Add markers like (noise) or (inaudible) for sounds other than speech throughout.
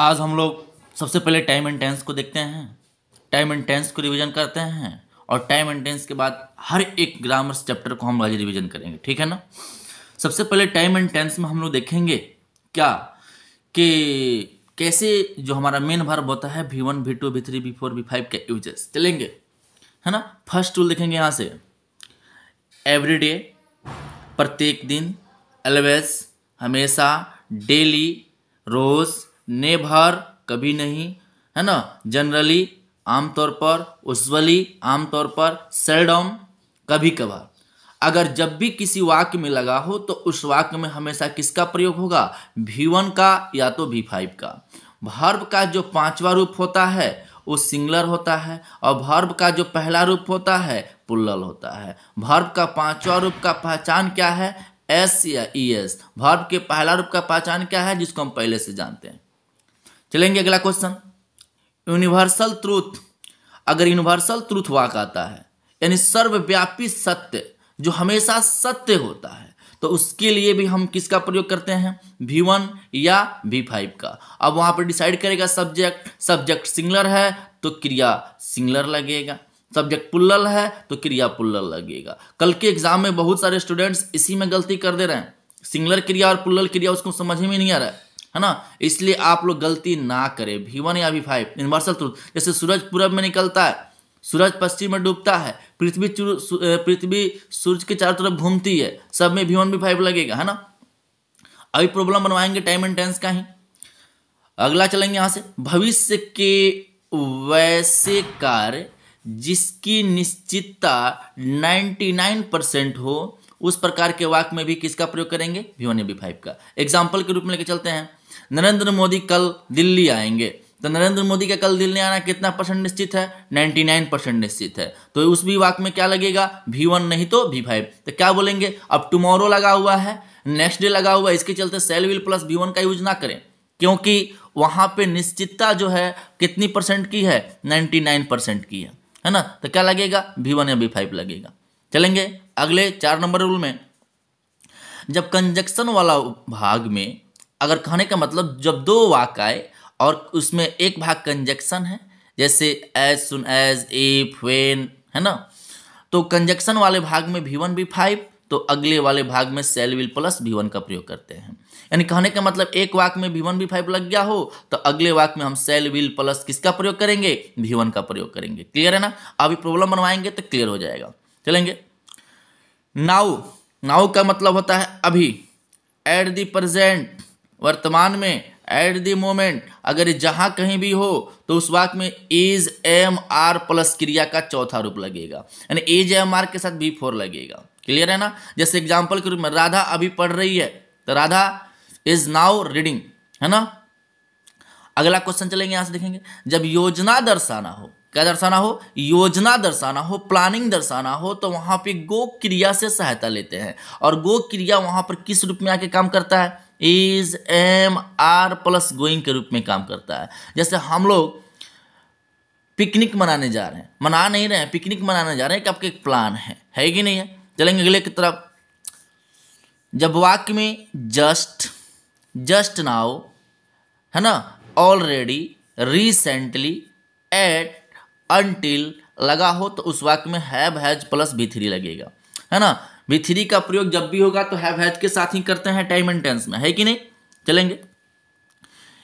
आज हम लोग सबसे पहले टाइम एंड टेंस को देखते हैं। टाइम एंड टेंस को रिवीजन करते हैं और टाइम एंड टेंस के बाद हर एक ग्रामर चैप्टर को हम आज रिवीजन करेंगे, ठीक है ना? सबसे पहले टाइम एंड टेंस में हम लोग देखेंगे क्या? कि कैसे जो हमारा मेन वर्ब होता है V one V two V three V four V five के यूजेस चलेंगे, है ना? फ़र्स्ट टूल देखेंगे यहाँ से। एवरी डे प्रत्येक दिन अलवेज हमेशा डेली रोज नेभर कभी नहीं, है ना? जनरली आमतौर पर उज्जवली आमतौर पर सेल्डम कभी कभार। अगर जब भी किसी वाक्य में लगा हो तो उस वाक्य में हमेशा किसका प्रयोग होगा? भी वन का या तो भी फाइव का। भर्ब का जो पांचवा रूप होता है, वो सिंगलर होता है, और भर्ब का जो पहला रूप होता है पुल्लल होता है। भर्ब का पांचवा रूप का पहचान क्या है? एस या ई एस भर्ब के पहला रूप का पहचान क्या है? जिसको हम पहले से जानते हैं। चलेंगे अगला क्वेश्चन यूनिवर्सल ट्रूथ अगर यूनिवर्सल ट्रूथ वाक आता है, यानी सर्वव्यापी सत्य, जो हमेशा सत्य होता है तो उसके लिए भी हम किसका प्रयोग करते हैं? भी वन या भी फाइव का। अब वहाँ पर डिसाइड करेगा सब्जेक्ट सब्जेक्ट सिंगलर है तो क्रिया सिंगलर लगेगा। सब्जेक्ट पुल्लल है तो क्रिया पुल्लल लगेगा। कल के एग्ज़ाम में बहुत सारे स्टूडेंट्स इसी में गलती कर दे रहे हैं। सिंगलर क्रिया और पुल्लल क्रिया, उसको समझ में नहीं आ रहा है। है ना? इसलिए आप लोग गलती ना करें। भी वन या भी फाइव यूनिवर्सल ट्रूथ जैसे सूरज पूरब में निकलता है, सूरज पश्चिम में डूबता है, पृथ्वी पृथ्वी सूरज के चारों तरफ़ घूमती है, सब में भी वन भी फाइव लगेगा, है ना? अभी प्रॉब्लम बनवाएँगे टाइम एंड टेंस का ही। अगला चलेंगे यहाँ से। भविष्य के वैसे कार्य जिसकी निश्चितता 99 परसेंट हो उस प्रकार के वाक्य में भी किसका प्रयोग करेंगे? भी वन बी फाइव का। एग्ज़ाम्पल के रूप में लेके चलते हैं। नरेंद्र मोदी कल दिल्ली आएँगे। तो नरेंद्र मोदी का कल दिल्ली आना कितना परसेंट निश्चित है? 99 परसेंट निश्चित है। तो उस भी वाक्य में क्या लगेगा? भी वन नहीं तो भी फाइव तो क्या बोलेंगे? अब टुमारो लगा हुआ है। नेक्स्ट डे लगा हुआ है। इसके चलते shall will plus V one का यूज़ ना करें। क्योंकि वहाँ पे निश्चितता जो है, कितनी परसेंट की है? 99 परसेंट की है। है ना? तो क्या लगेगा? भी वन या भी फाइव लगेगा। चलेंगे? अगले चार नंबर रूल में, जब कंजक्शन वाला भाग में, अगर कहने का मतलब जब दो वाक आए और उसमें एक भाग कंजक्शन है, जैसे as soon as if when है ना? तो कंजक्शन वाले भाग में भी वन भी फाइव तो अगले वाले भाग में shall will plus V one का प्रयोग करते हैं। यानी कहने का मतलब एक वाक में भी वन भी फाइव लग गया हो तो अगले वाक में हम सेल विल प्लस किसका प्रयोग करेंगे? भी वन का प्रयोग करेंगे। क्लियर है ना? अभी प्रॉब्लम बनवाएँगे तो क्लियर हो जाएगा। चलेंगे? नाउ नाउ का मतलब होता है अभी। एट दी प्रजेंट वर्तमान में एट दी मोमेंट अगर जहाँ कहीं भी हो तो उस वाक्य में इज़ एम आर प्लस क्रिया का चौथा रूप लगेगा। यानी इज़ एम आर के साथ बी फोर लगेगा। क्लियर है ना? जैसे एग्ज़ाम्पल के रूप में राधा अभी पढ़ रही है तो राधा इज़ नाउ रीडिंग है ना? अगला क्वेश्चन चलेंगे, यहाँ से देखेंगे। जब योजना दर्शाना हो क्या दर्शाना हो? योजना दर्शाना हो प्लानिंग दर्शाना हो तो वहाँ पे गो क्रिया से सहायता लेते हैं। और गो क्रिया वहाँ पर किस रूप में आके काम करता है? Is am are plus going के रूप में काम करता है। जैसे हम लोग पिकनिक मनाने जा रहे हैं। मना नहीं रहे हैं पिकनिक मनाने जा रहे हैं कि आपका एक प्लान है। है कि नहीं है? चलेंगे अगले की तरफ़। जब वाक्य में जस्ट जस्ट नाउ है ना? ऑलरेडी रिसेंटली एट अनटिल लगा हो तो उस वाक्य में have has plus V three लगेगा। है ना? बी थ्री का प्रयोग जब भी होगा तो हैव हैज़ के साथ ही करते हैं टाइम एंड टेंस में। है कि नहीं? चलेंगे।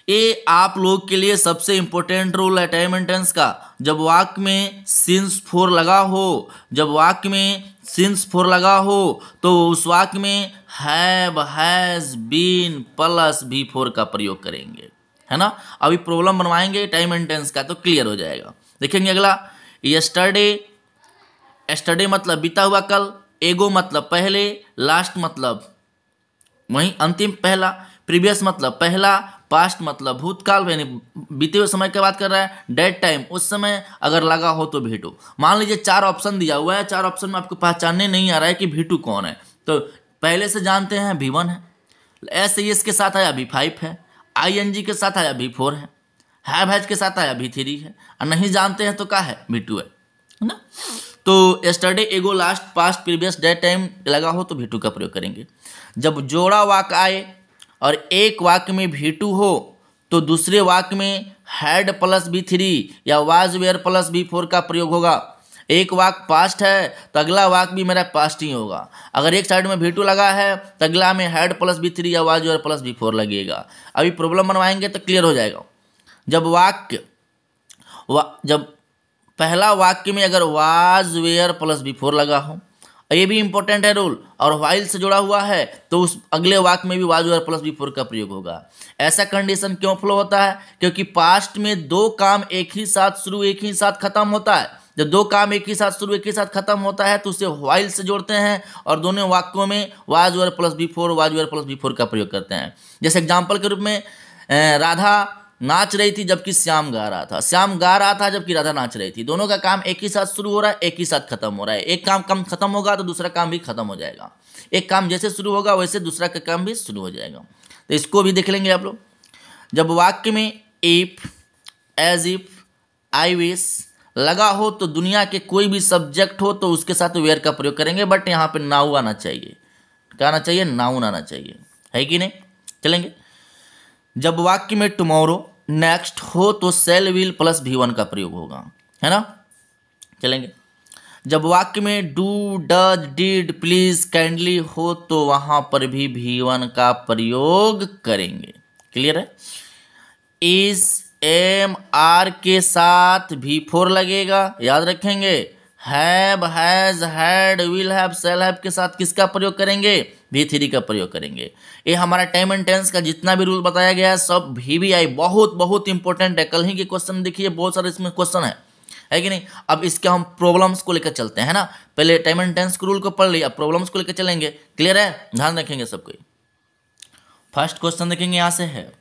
ये आप लोग के लिए सबसे इंपॉर्टेंट रूल है टाइम एंड टेंस का। जब वाक में सिंस फोर लगा हो, जब वाक में सिंस फोर लगा हो तो उस वाक में have has been plus V four का प्रयोग करेंगे। है ना? अभी प्रॉब्लम बनवाएँगे टाइम एंड टेंस का तो क्लियर हो जाएगा। देखेंगे अगला यस्टरडे एस्टरडे मतलब बीता हुआ कल एगो मतलब पहले लास्ट मतलब वहीं अंतिम पहला प्रीवियस मतलब पहला पास्ट मतलब भूतकाल, यानी बीते हुए समय की बात कर रहा है डेड टाइम उस समय अगर लगा हो तो भीटू। मान लीजिए चार ऑप्शन दिया हुआ है, चार ऑप्शन में आपको पहचानने नहीं आ रहा है कि भीटू कौन है। तो पहले से जानते हैं भी वन है। एस के साथ आया भी फाइव है। आई एन जी के साथ आया भी फोर है। हैव हैज़ के साथ आया भी थ्री है। और नहीं जानते हैं तो क्या है? भी टू है ना? तो yesterday ago last past previous day time लगा हो तो भीटू का प्रयोग करेंगे। जब जोड़ा वाक आए और एक वाक्य में भीटू हो तो दूसरे वाक्य में हैड प्लस बी थ्री या was were plus V four का प्रयोग होगा। एक वाक पास्ट है तो अगला वाक भी मेरा पास्ट ही होगा। अगर एक साइड में भी टू लगा है तो अगला में हैड प्लस बी थ्री या was were plus V four लगेगा। अभी प्रॉब्लम बनवाएँगे तो क्लियर हो जाएगा। जब वाक्य वा, जब पहला वाक्य में अगर was were plus V four लगा हो ये भी इंपॉर्टेंट है रूल और वाइल से जुड़ा हुआ है तो उस अगले वाक्य में भी was were plus V four का प्रयोग होगा। ऐसा कंडीशन क्यों फ्लो होता है? क्योंकि पास्ट में दो काम एक ही साथ शुरू एक ही साथ खत्म होता है। जब दो काम एक ही साथ शुरू एक ही साथ खत्म होता है तो उसे वाइल से जोड़ते हैं और दोनों वाक्यों में was were plus V four was were plus V four का प्रयोग करते हैं। जैसे एग्ज़ाम्पल के रूप में राधा नाच रही थी जबकि श्याम गा रहा था। श्याम गा रहा था जबकि राधा नाच रही थी। दोनों का काम एक ही साथ शुरू हो रहा है, एक ही साथ खत्म हो रहा है। एक काम कम खत्म होगा तो दूसरा काम भी खत्म हो जाएगा। एक काम जैसे शुरू होगा, वैसे दूसरा का काम भी शुरू हो जाएगा। तो इसको भी देख लेंगे आप लोग। जब वाक्य में if as if I wish लगा हो तो दुनिया के कोई भी सब्जेक्ट हो तो उसके साथ वेयर का प्रयोग करेंगे बट यहाँ पर नाउ आना चाहिए। क्या आना चाहिए? नाउन आना चाहिए। है कि नहीं? चलेंगे। जब वाक्य में टुमारो नेक्स्ट हो तो shall will plus V one का प्रयोग होगा, है ना? चलेंगे। जब वाक्य में do does did please kindly हो तो वहाँ पर भी भी वन का प्रयोग करेंगे। क्लियर है? इस एम आर के साथ भी फोर लगेगा, याद रखेंगे। Have has had will have shall have के साथ किसका प्रयोग करेंगे? भी थ्री का प्रयोग करेंगे। ये हमारा टाइम एंड टेंस का जितना भी रूल बताया गया है, सब भी भी आई बहुत बहुत इंपॉर्टेंट है। कल ही के क्वेश्चन देखिए, बहुत सारे इसमें क्वेश्चन है। है कि नहीं? अब इसके हम प्रॉब्लम्स को लेकर चलते हैं ना? पहले टाइम एंड टेंस के रूल को पढ़ लिया प्रॉब्लम्स को लेकर चलेंगे। क्लियर है? ध्यान रखेंगे सब कोई। फ़र्स्ट क्वेश्चन देखेंगे, यहाँ से है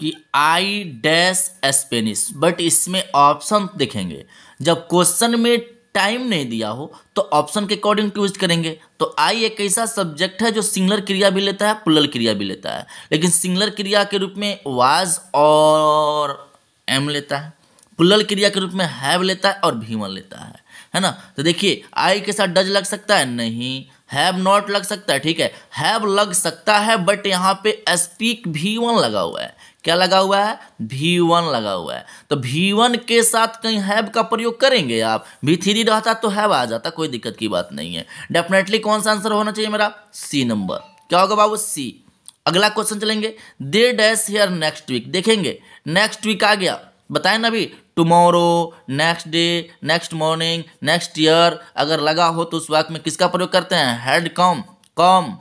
कि आई डैश स्पेनिश बट इसमें ऑप्शन देखेंगे। जब क्वेश्चन में टाइम नहीं दिया हो तो ऑप्शन के अकॉर्डिंग टू यूज़ करेंगे। तो आई एक ऐसा सब्जेक्ट है जो सिंगलर क्रिया भी लेता है पुलल क्रिया भी लेता है। लेकिन सिंगलर क्रिया के रूप में वाज और एम लेता है पुलल क्रिया के रूप में हैव लेता है और भीमन लेता है है ना? तो देखिए, आई के साथ डज लग सकता है, नहीं, हैव नॉट लग सकता है, ठीक है? हैव लग सकता है, बट यहाँ पे स्पीक भी वन लगा हुआ है। क्या लगा हुआ है? भी वन लगा हुआ है। तो भी वन के साथ कहीं हैव का प्रयोग करेंगे आप? भी थ्री रहता तो हैव आ जाता, कोई दिक्कत की बात नहीं है। डेफिनेटली कौन सा आंसर होना चाहिए मेरा? सी नंबर क्या होगा बाबू? सी अगला क्वेश्चन चलेंगे। They dash here next week देखेंगे। नेक्स्ट वीक आ गया। बताए ना अभी। Tomorrow next day next morning next year अगर लगा हो तो उस वाक्य में किसका प्रयोग करते हैं? Had come come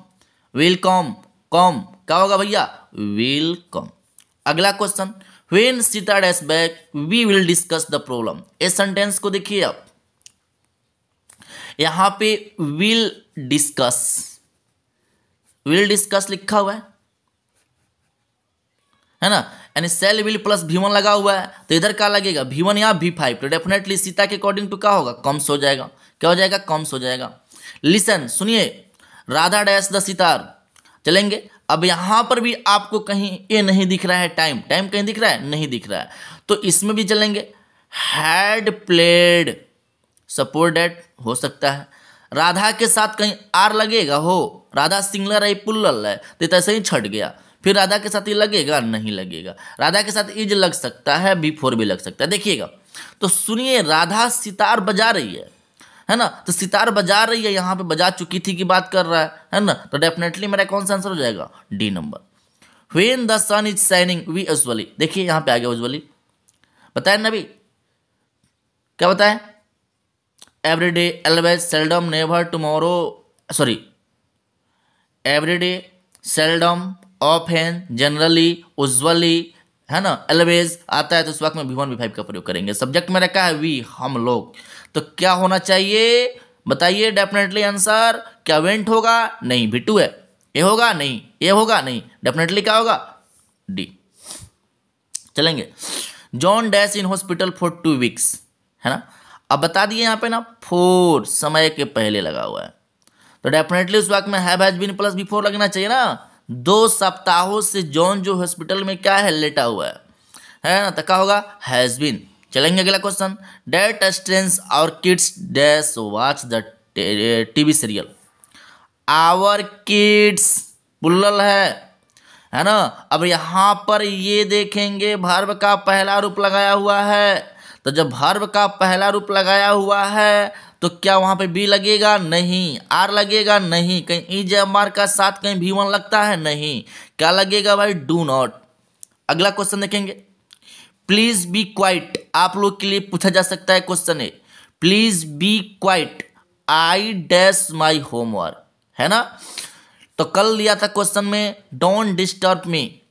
will come come क्या होगा भैया? विल कम अगला question when Sita dash back we will discuss the problem इस सेंटेंस को देखिए आप। यहाँ पे विल डिस्कस विल डिस्कस लिखा हुआ है। है ना? यानी shall will plus V one लगा हुआ है। तो इधर क्या लगेगा? भी वन या भी फाइव तो डेफिनेटली सीता के अकॉर्डिंग टू क्या होगा? कम्स हो जाएगा। क्या हो जाएगा? कम्स हो जाएगा। लिसन सुनिए। राधा डैश द सितार चलेंगे? अब यहाँ पर भी आपको कहीं ये नहीं दिख रहा है टाइम। टाइम कहीं दिख रहा है? नहीं दिख रहा है। तो इसमें भी चलेंगे हैड प्लेड सपोर्ट डेट हो सकता है। राधा के साथ कहीं आर लगेगा? हो। राधा सिंगलर है पुल्लल है तो तैसे ही छट गया। फिर राधा के साथ ये लगेगा? नहीं लगेगा। राधा के साथ इज़ लग सकता है बी फोर भी लग सकता है। देखिएगा। तो सुनिए, राधा सितार बजा रही है। है ना? तो सितार बजा रही है, यहाँ पे बजा चुकी थी की बात कर रहा है है ना? तो डेफिनेटली मेरा कौन सा आंसर हो जाएगा? D number when the sun is shining we usually देखिए यहाँ पे आ गया उज्वली बताए नबी क्या बताए every day always seldom never tomorrow sorry every day seldom often generally usually है ना? एलवेज आता है तो उस वक्त में वी वन वी फाइव का प्रयोग करेंगे। सब्जेक्ट में रखा है? वी हम लोग। तो क्या होना चाहिए? बताइए डेफिनेटली आंसर क्या वेंट होगा? नहीं, बिट्टू है। ये होगा? नहीं। ये होगा? नहीं। डेफिनेटली क्या होगा? डी चलेंगे। John dash in hospital for two weeks है ना? अब बता दिए यहाँ पे ना फोर समय के पहले लगा हुआ है। तो डेफिनेटली उस वक्त में have has been plus V four लगना चाहिए ना। दो सप्ताहों से जॉन जो हॉस्पिटल में क्या है, लेटा हुआ है। है ना? तो क्या होगा? हैज़ बीन चलेंगे अगला क्वेश्चन डेट स्ट्रेंस और kids dash watch the TV serial our kids पुल्लल है है ना? अब यहाँ पर ये देखेंगे, भर्व का पहला रूप लगाया हुआ है। तो जब भर्व का पहला रूप लगाया हुआ है तो क्या वहाँ पे बी लगेगा? नहीं। आर लगेगा? नहीं। कहीं ई जे मार का साथ कहीं भी वन लगता है? नहीं। क्या लगेगा भाई? डू नॉट अगला क्वेश्चन देखेंगे। Please be quiet. आप लोग के लिए पूछा जा सकता है क्वेश्चन है please be quiet. I dash my homework. है ना? तो कल लिया था क्वेश्चन में, don't disturb me.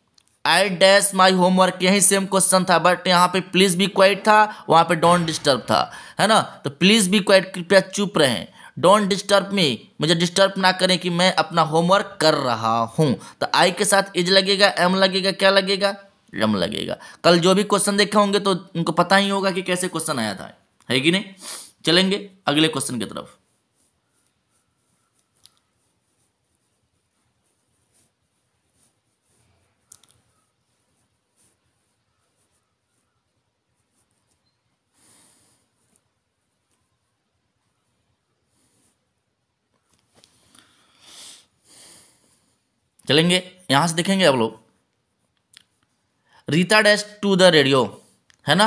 I dash my homework, यही सेम क्वेश्चन था, बट यहाँ पे प्लीज़ बी क्वाइट था, वहाँ पे डोंट डिस्टर्ब था। है ना? तो प्लीज़ बी क्वाइट, कृपया चुप रहें। Don't disturb me. मुझे डिस्टर्ब ना करें कि मैं अपना होमवर्क कर रहा हूँ। तो आई के साथ इज़ लगेगा, एम लगेगा, क्या लगेगा? एम लगेगा। कल जो भी क्वेश्चन देखे होंगे तो उनको पता ही होगा कि कैसे क्वेश्चन आया था। है कि नहीं? चलेंगे अगले क्वेश्चन की तरफ़। चलेंगे? यहाँ से देखेंगे आप लोग। Rita dash to the radio, है ना?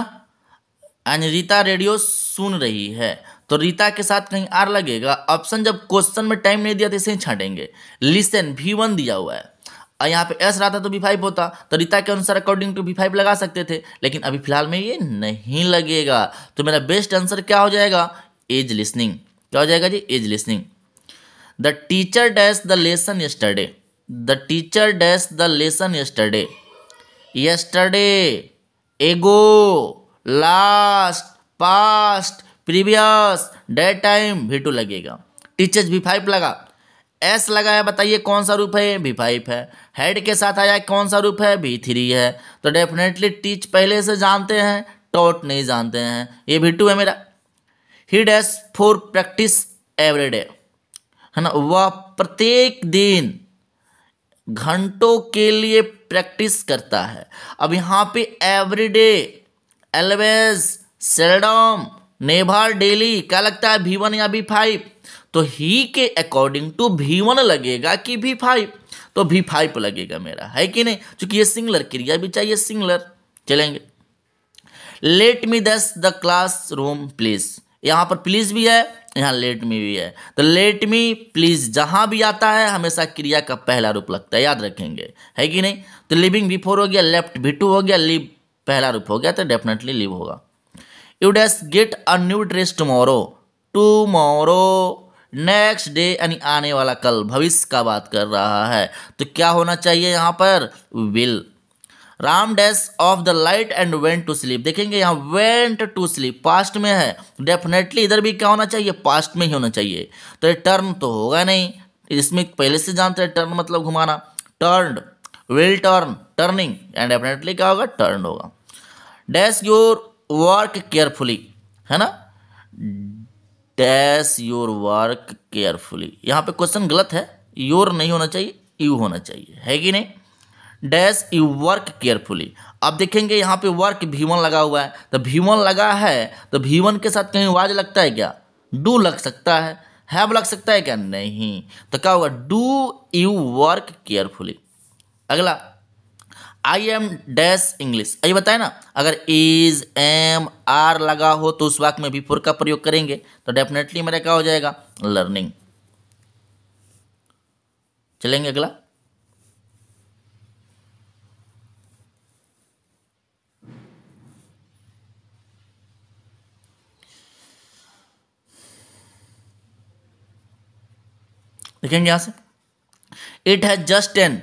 एंड रीता रेडियो सुन रही है। तो रीता के साथ कहीं आर लगेगा? ऑप्शन जब क्वेश्चन में टाइम नहीं दिया तो इसे ही छाटेंगे। लिसन वी वन दिया हुआ है। और यहाँ पे एस रहता तो वी फाइव होता। तो रीता के अनुसार अकॉर्डिंग टू वी फाइव लगा सकते थे। लेकिन अभी फ़िलहाल में ये नहीं लगेगा। तो मेरा बेस्ट आंसर क्या हो जाएगा? एज लिसनिंग क्या हो जाएगा जी? As listening the teacher dash the lesson yesterday the teacher dash the lesson yesterday yesterday ago last past previous date time V two लगेगा। टीचर्स भी फाइव लगा। एस लगा है, बताइए कौन सा रूप है? भी फाइव है। हेड के साथ आया कौन सा रूप है? भी थ्री है। तो डेफिनेटली टीच पहले से जानते हैं टॉट नहीं जानते हैं। ये भी टू है मेरा। He dash for practice every day है ना? वह प्रत्येक दिन घंटों के लिए प्रैक्टिस करता है। अब यहाँ पे everyday always seldom never daily क्या लगता है भी वन या भी फाइव तो ही के अकॉर्डिंग टू भी वन लगेगा कि भी फाइव तो भी फाइव लगेगा मेरा, है कि नहीं? क्योंकि ये सिंगलर क्रिया भी चाहिए, सिंगलर, चलेंगे। लेट मी दस द क्लास रूम प्लीज़ यहाँ पर प्लीज़ भी है, यहाँ लेट मी भी है। तो लेट मी प्लीज़ जहाँ भी आता है, हमेशा क्रिया का पहला रूप लगता है, याद रखेंगे। है कि नहीं? तो लिविंग बिफोर हो गया लेफ़्ट भी टू हो गया लिव पहला रूप हो गया तो डेफिनेटली लिव होगा। You dash get a new dress tomorrow tomorrow next day यानी आने वाला कल, भविष्य का बात कर रहा है। तो क्या होना चाहिए यहाँ पर? Will Ram dash off the light and went to sleep. देखेंगे यहाँ वेंट टू स्लीप, पास्ट में है। डेफिनेटली इधर भी क्या होना चाहिए? पास्ट में ही होना चाहिए। तो ये टर्न तो होगा नहीं। इसमें पहले से जानते हैं टर्न मतलब घुमाना। Turn will turn turning and definitely क्या होगा? टर्न होगा। डैश योर वर्क केयरफुली है ना? डैश योर वर्क केयरफुली यहाँ पे क्वेश्चन गलत है। योर नहीं होना चाहिए यू होना चाहिए। है कि नहीं? Dash you work carefully. अब देखेंगे यहाँ पे वर्क भीवन लगा हुआ है। तो भीवन लगा है तो भीवन के साथ कहीं वाज लगता है क्या? डू लग सकता है। हैव लग सकता है क्या? नहीं। तो क्या होगा? Do you work carefully. अगला आई एम डैश इंग्लिश ये बताए ना, अगर इज़ एम आर लगा हो तो उस वाक्य में भी फोर का प्रयोग करेंगे तो डेफिनेटली मेरा क्या हो जाएगा? लर्निंग चलेंगे अगला। देखेंगे यहाँ से। इट हैज़ जस्ट टेन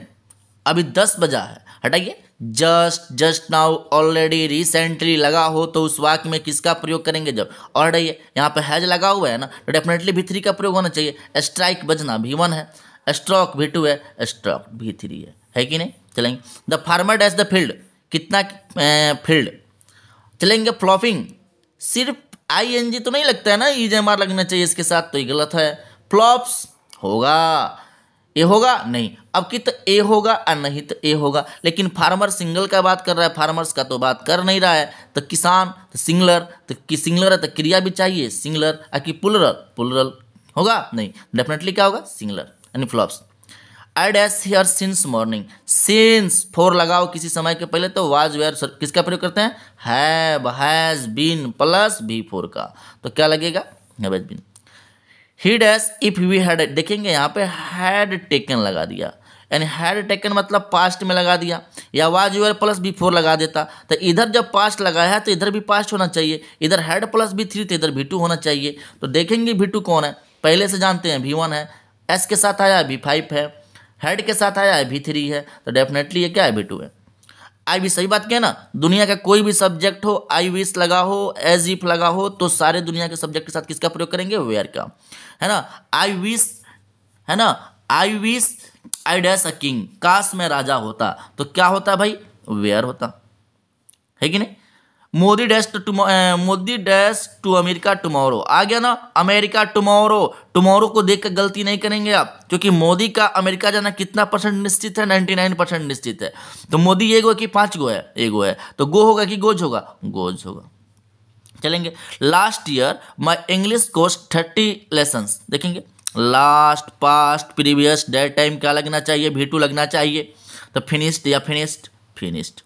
अभी दस बजा है। हटाइए। Just just now already recently लगा हो तो उस वाक्य में किसका प्रयोग करेंगे जब? और हटाइए। यहाँ पे हैज़ लगा हुआ है ना तो डेफिनेटली भी थ्री का प्रयोग होना चाहिए। स्ट्राइक बजना भी वन है। स्ट्रोक भी टू है। स्ट्रोक भी थ्री है। है कि नहीं? चलेंगे। The farmer dash the field कितना फ़ील्ड चलेंगे फ्लॉपिंग सिर्फ़ आई एन जी तो नहीं लगता है ना ई एम आर लगना चाहिए इसके साथ तो ये गलत है। फ्लॉप्स होगा। ए होगा? नहीं। अब कि तो ए होगा और नहीं तो ए होगा। लेकिन फार्मर सिंगल का बात कर रहा है, फार्मर्स का तो बात कर नहीं रहा है। तो किसान तो सिंगलर तो कि सिंगलर है तो क्रिया भी चाहिए, सिंगलर। आ कि पुलरल पुलरल होगा? नहीं। डेफिनेटली क्या होगा? सिंगलर यानी ploughs I dash here since morning since for लगाओ किसी समय के पहले तो वाज वेयर किसका प्रयोग करते हैं? Have has been plus V four का। तो क्या लगेगा? Have been he dash if we had देखेंगे यहाँ पे हैड टेकन लगा दिया। यानी हैड टेकन मतलब पास्ट में लगा दिया। या was were plus V four लगा देता। तो इधर जब पास्ट लगाया है तो इधर भी पास्ट होना चाहिए। इधर हैड प्लस बी थ्री तो इधर भी टू होना चाहिए। तो देखेंगे भी टू कौन है। पहले से जानते हैं, भी वन है। एस के साथ आया, भी फाइव है। हेड के साथ आया, भी थ्री है। तो डेफिनेटली ये क्या है, भी टू है। आई विश सही बात क्या ना? दुनिया का कोई भी सब्जेक्ट हो, आई विश लगा हो एज इफ़ लगा हो तो सारे दुनिया के सब्जेक्ट के साथ किसका प्रयोग करेंगे? वेयर का? है ना? आई विश है ना? I wish I dash a king काश में राजा होता। तो क्या होता भाई? वेयर होता। है कि नहीं? Modi dash to Modi dash to America tomorrow. आ गया ना, अमेरिका टुमारो। टुमारो को देख कर गलती नहीं करेंगे आप, क्योंकि मोदी का अमेरिका जाना कितना परसेंट निश्चित है? नाइन्टी नाइन परसेंट निश्चित है। तो मोदी एक गो कि पाँच गो है? एक गो है। तो गो होगा कि गोज होगा? गोज होगा। चलेंगे। Last year my English course thirty lesson देखेंगे। Last past previous date time क्या लगना चाहिए? टू लगना चाहिए। तो फिनिश्ड या finished finished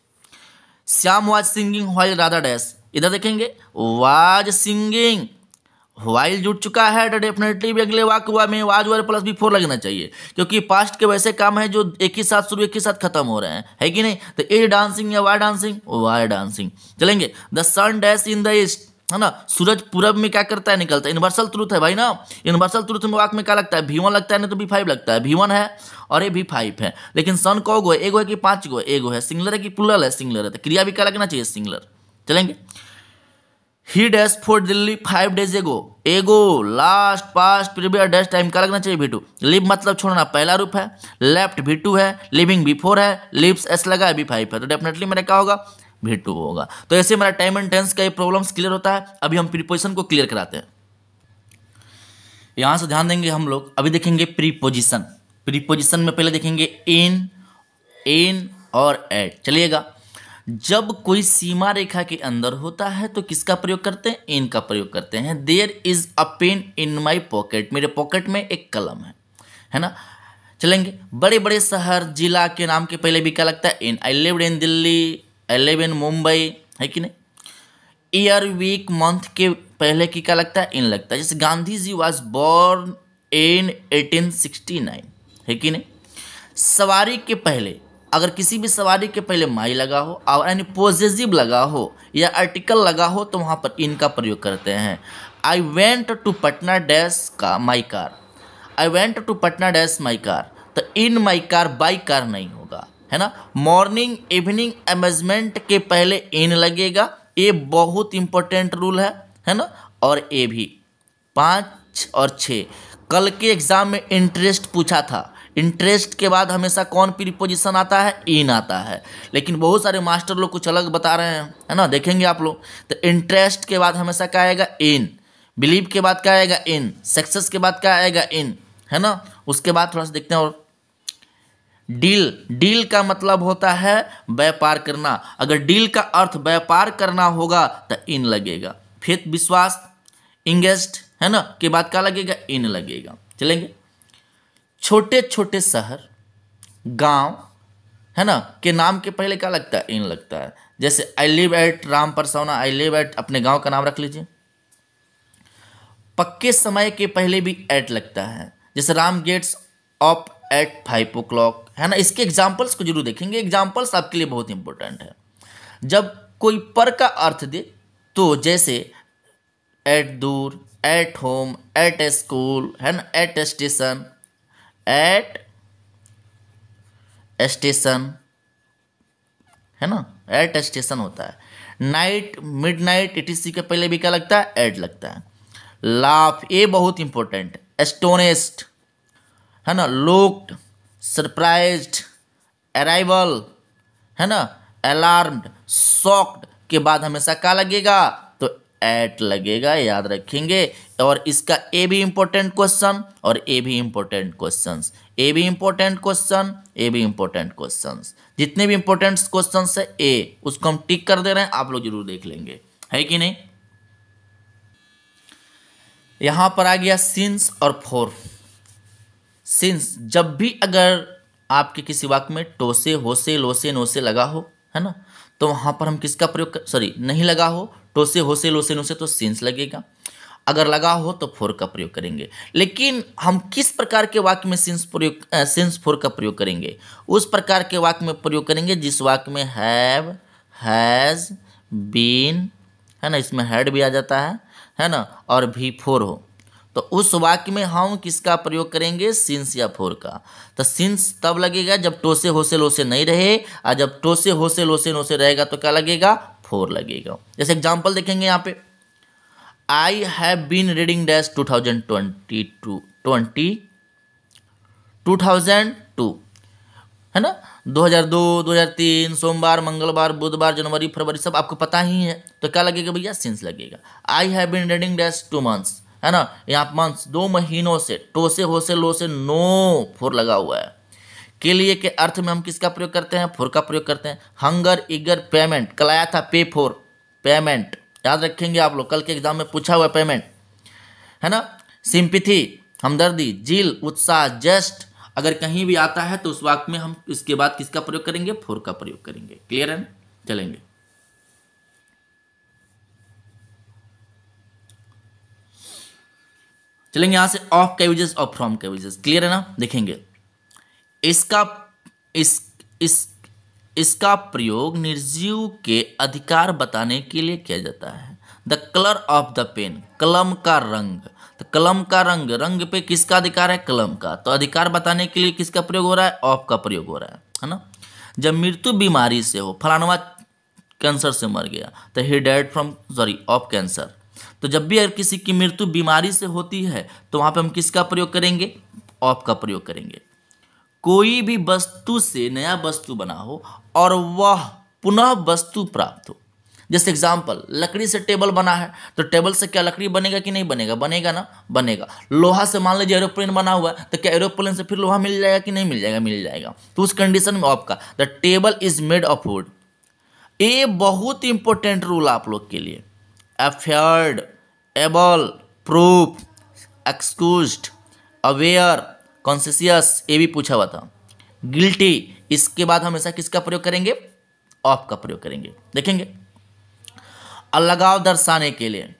Shyam was singing while Radha dash. इधर देखेंगे, वाज सिंगिंग। वाइल जुट चुका है तो डेफिनेटली भी अगले वाक हुआ में वाज वाले प्लस भी फोर लगना चाहिए। क्योंकि पास्ट के वैसे काम है जो एक ही साथ शुरू, एक ही साथ खत्म हो रहे हैं। है कि नहीं? तो ए डांसिंग या वाई डांसिंग वाई डांसिंग चलेंगे। The sun dash in the east है ना? सूरज पूरब में क्या करता है, निकलता है। यूनिवर्सल ट्रूथ है भाई ना? यूनिवर्सल ट्रूथ में वाक में क्या लगता है? भी वन लगता है, नहीं तो भी फाइव लगता है। भी वन है और ये भी फाइव है। लेकिन सन कौ गो है एगो है कि पाँच गो एगो है। सिंगलर है कि प्लूरल है? सिंगलर है। तो क्रिया भी क्या लगना चाहिए? सिंगलर चलेंगे? He dash for Delhi five days ago ago last past previous dash time क्या लगना चाहिए? भी टू लिव मतलब छोड़ना, पहला रूप है। लेफ़्ट टू है। लिविंग फोर है। लिव्स एस लगा है भी फाइव है। तो डेफिनेटली मेरा क्या होगा भी टू होगा। तो ऐसे हमारा टाइम एंड टेंस का ये प्रॉब्लम्स क्लियर होता है। अभी हम प्रीपोजिशन को क्लियर कराते हैं। यहाँ से ध्यान देंगे हम लोग। अभी देखेंगे प्रीपोजिशन प्रीपोजिशन में पहले देखेंगे इन इन और एट चलिएगा। जब कोई सीमा रेखा के अंदर होता है तो किसका प्रयोग करते हैं? इन का प्रयोग करते हैं। There is a pen in my pocket मेरे पॉकेट में एक कलम है। है ना? चलेंगे। बड़े बड़े शहर, जिला के नाम के पहले भी क्या लगता है? In I lived in Delhi eleven Mumbai, है कि नहीं? ईयर, वीक मंथ के पहले की क्या लगता है? इन लगता है। जैसे Gandhi ji was born in 1869 है कि नहीं? सवारी के पहले, अगर किसी भी सवारी के पहले माई लगा हो, और यानी पॉजिटिव लगा हो, या आर्टिकल लगा हो तो वहाँ पर इनका प्रयोग करते हैं। I went to Patna dash का my car I went to Patna dash my car तो in my car by car नहीं है ना? मॉर्निंग इवनिंग अमेजमेंट के पहले इन लगेगा। ये बहुत इंपॉर्टेंट रूल है है ना? और ए भी। पाँच और छः। कल के एग्ज़ाम में इंटरेस्ट पूछा था। इंटरेस्ट के बाद हमेशा कौन प्रीपोजिशन आता है? इन आता है। लेकिन बहुत सारे मास्टर लोग कुछ अलग बता रहे हैं, है ना? देखेंगे आप लोग। तो इंटरेस्ट के बाद हमेशा क्या आएगा? इन बिलीव के बाद क्या आएगा? इन सक्सेस के बाद क्या आएगा? इन है ना? उसके बाद थोड़ा सा देखते हैं और डील डील का मतलब होता है व्यापार करना। अगर डील का अर्थ व्यापार करना होगा तो इन लगेगा। फेथ विश्वास इंगेस्ट है ना? के बाद क्या लगेगा? इन लगेगा। चलेंगे? छोटे छोटे शहर, गाँव, है ना? के नाम के पहले क्या लगता है? इन लगता है। जैसे I live at Ram Parsauna I live at अपने गाँव का नाम रख लीजिए। पक्के समय के पहले भी एट लगता है। जैसे Ram gets off at five o'clock है ना? इसके एग्जाम्पल्स को ज़रूर देखेंगे। एग्जाम्पल्स आपके लिए बहुत इंपॉर्टेंट है। जब कोई पर का अर्थ दे तो जैसे एट दूर एट होम एट स्कूल है ना? एट स्टेशन एट स्टेशन है ना? एट स्टेशन होता है। नाइट मिड नाइट ई के पहले भी क्या लगता है? एट लगता है। लाफ ये बहुत इंपॉर्टेंट एस्टोनेस्ट है ना? लोक्ड सरप्राइज्ड अराइवल है ना? अलार्म्ड शॉक्ड के बाद हमेशा क्या लगेगा? तो एट लगेगा, याद रखेंगे। और इसका ए भी इंपॉर्टेंट क्वेश्चन और ए भी इंपॉर्टेंट क्वेश्चन ए भी इंपॉर्टेंट क्वेश्चन ए भी इंपॉर्टेंट क्वेश्चन जितने भी इंपॉर्टेंट क्वेश्चन है ए उसको हम टिक कर दे रहे हैं, आप लोग ज़रूर देख लेंगे। है कि नहीं? यहाँ पर आ गया सिंस और फोर सिंस जब भी अगर आपके किसी वाक्य में टोसे, होसे, लोसे, नोसे लगा हो, है ना? तो वहाँ पर हम किसका प्रयोग सॉरी नहीं लगा हो, टोसे, होसे, लोसे, नोसे तो सिंस लगेगा। अगर लगा हो तो फोर का प्रयोग करेंगे। लेकिन हम किस प्रकार के वाक्य में सिंस प्रयोग सिंस फोर का प्रयोग करेंगे? उस प्रकार के वाक्य में प्रयोग करेंगे जिस वाक्य में हैव हैज़ बीन है ना? इसमें हैड भी आ जाता है है ना? और भी फोर हो। तो उस वाक्य में हम किसका प्रयोग करेंगे? सिंस या फोर का। तो सिंस तब लगेगा जब टोसे होसे लोसे नहीं रहे और जब टोसे होसे लोसे नोसे रहेगा तो क्या लगेगा? फोर लगेगा। जैसे एग्ज़ाम्पल देखेंगे यहाँ पे। I have been reading dash two thousand twenty two twenty two thousand two है ना? 2002, 2003, सोमवार मंगलवार बुधवार जनवरी फरवरी सब आपको पता ही है। तो क्या लगेगा भैया? सिंस लगेगा। I have been reading dash two months है ना? यहाँ मंथ्स दो महीनों से टो से हो से लो से नो फोर लगा हुआ है। के लिए के अर्थ में हम किसका प्रयोग करते हैं? फोर का प्रयोग करते हैं। Hunger, eager, payment. कल आया था पे फोर, पेमेंट। याद रखेंगे आप लोग, कल के एग्ज़ाम में पूछा हुआ पेमेंट। है ना? सिंपिथी, हमदर्दी, जिल, उत्साह जस्ट अगर कहीं भी आता है तो उस वाक्य में हम इसके बाद किसका प्रयोग करेंगे? फोर का प्रयोग करेंगे। क्लियर है चलेंगे। चलेंगे यहाँ से ऑफ़ कैविजेस और फ्रॉम कैविजेस क्लियर है ना? देखेंगे। इसका, इस इस, इसका प्रयोग निर्जीव के अधिकार बताने के लिए किया जाता है। The colour of the pen कलम का रंग। तो कलम का रंग रंग पे किसका अधिकार है? कलम का। तो अधिकार बताने के लिए किसका प्रयोग हो रहा है? ऑफ़ का प्रयोग हो रहा है है ना? जब मृत्यु बीमारी से हो फलानवा कैंसर से मर गया तो ही dead from sorry of cancer तो जब भी अगर किसी की मृत्यु बीमारी से होती है तो वहाँ पे हम किसका प्रयोग करेंगे? ऑफ़ का प्रयोग करेंगे। कोई भी वस्तु से नया वस्तु बना हो और वह पुनः वस्तु प्राप्त हो। जैसे एग्ज़ाम्पल लकड़ी से टेबल बना है तो टेबल से क्या लकड़ी बनेगा कि नहीं बनेगा? बनेगा ना? बनेगा। लोहा से मान लीजिए एरोप्लेन बना हुआ है तो क्या एरोप्लेन से फिर लोहा मिल जाएगा कि नहीं मिल जाएगा? मिल जाएगा। तो उस कंडीशन में आपका the table is made of wood ये बहुत इंपॉर्टेंट रूल आप लोग के लिए। Afraid able proof excuse aware conscious ये भी पूछा हुआ था। गिल्टी इसके बाद हमेशा किसका प्रयोग करेंगे? ऑफ़ का प्रयोग करेंगे। देखेंगे। अलगाव दर्शाने के लिए।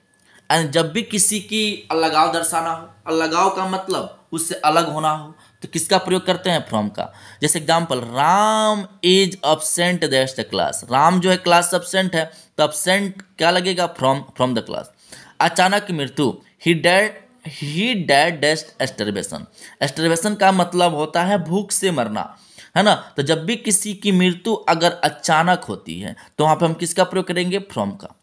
एंड जब भी किसी की अलगाव दर्शाना हो, अलगाव का मतलब उससे अलग होना हो तो किसका प्रयोग करते हैं? फ्रॉम का। जैसे example Ram is that's the class Ram जो है क्लास अबसेंट है तो अपसेंट क्या लगेगा? फ्रॉम फ्रॉम द क्लास अचानक मृत्यु। ही डेड ही डेड डेस्ट एस्टरबेशन एस्टरबेशन का मतलब होता है भूख से मरना, है ना? तो जब भी किसी की मृत्यु अगर अचानक होती है तो वहाँ पे हम किसका प्रयोग करेंगे? फ्रॉम का।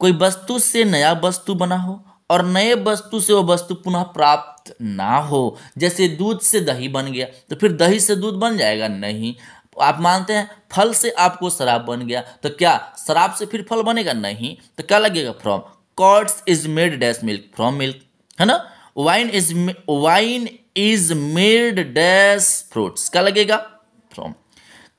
कोई वस्तु से नया वस्तु बना हो और नए वस्तु से वो वस्तु पुनः प्राप्त ना हो, जैसे दूध से दही बन गया तो फिर दही से दूध बन जाएगा? नहीं। आप मानते हैं फल से आपको शराब बन गया तो क्या शराब से फिर फल बनेगा? नहीं। तो क्या लगेगा? From curds is made dash milk from milk है ना? Wine is wine is made dash fruits क्या लगेगा? फ्रॉम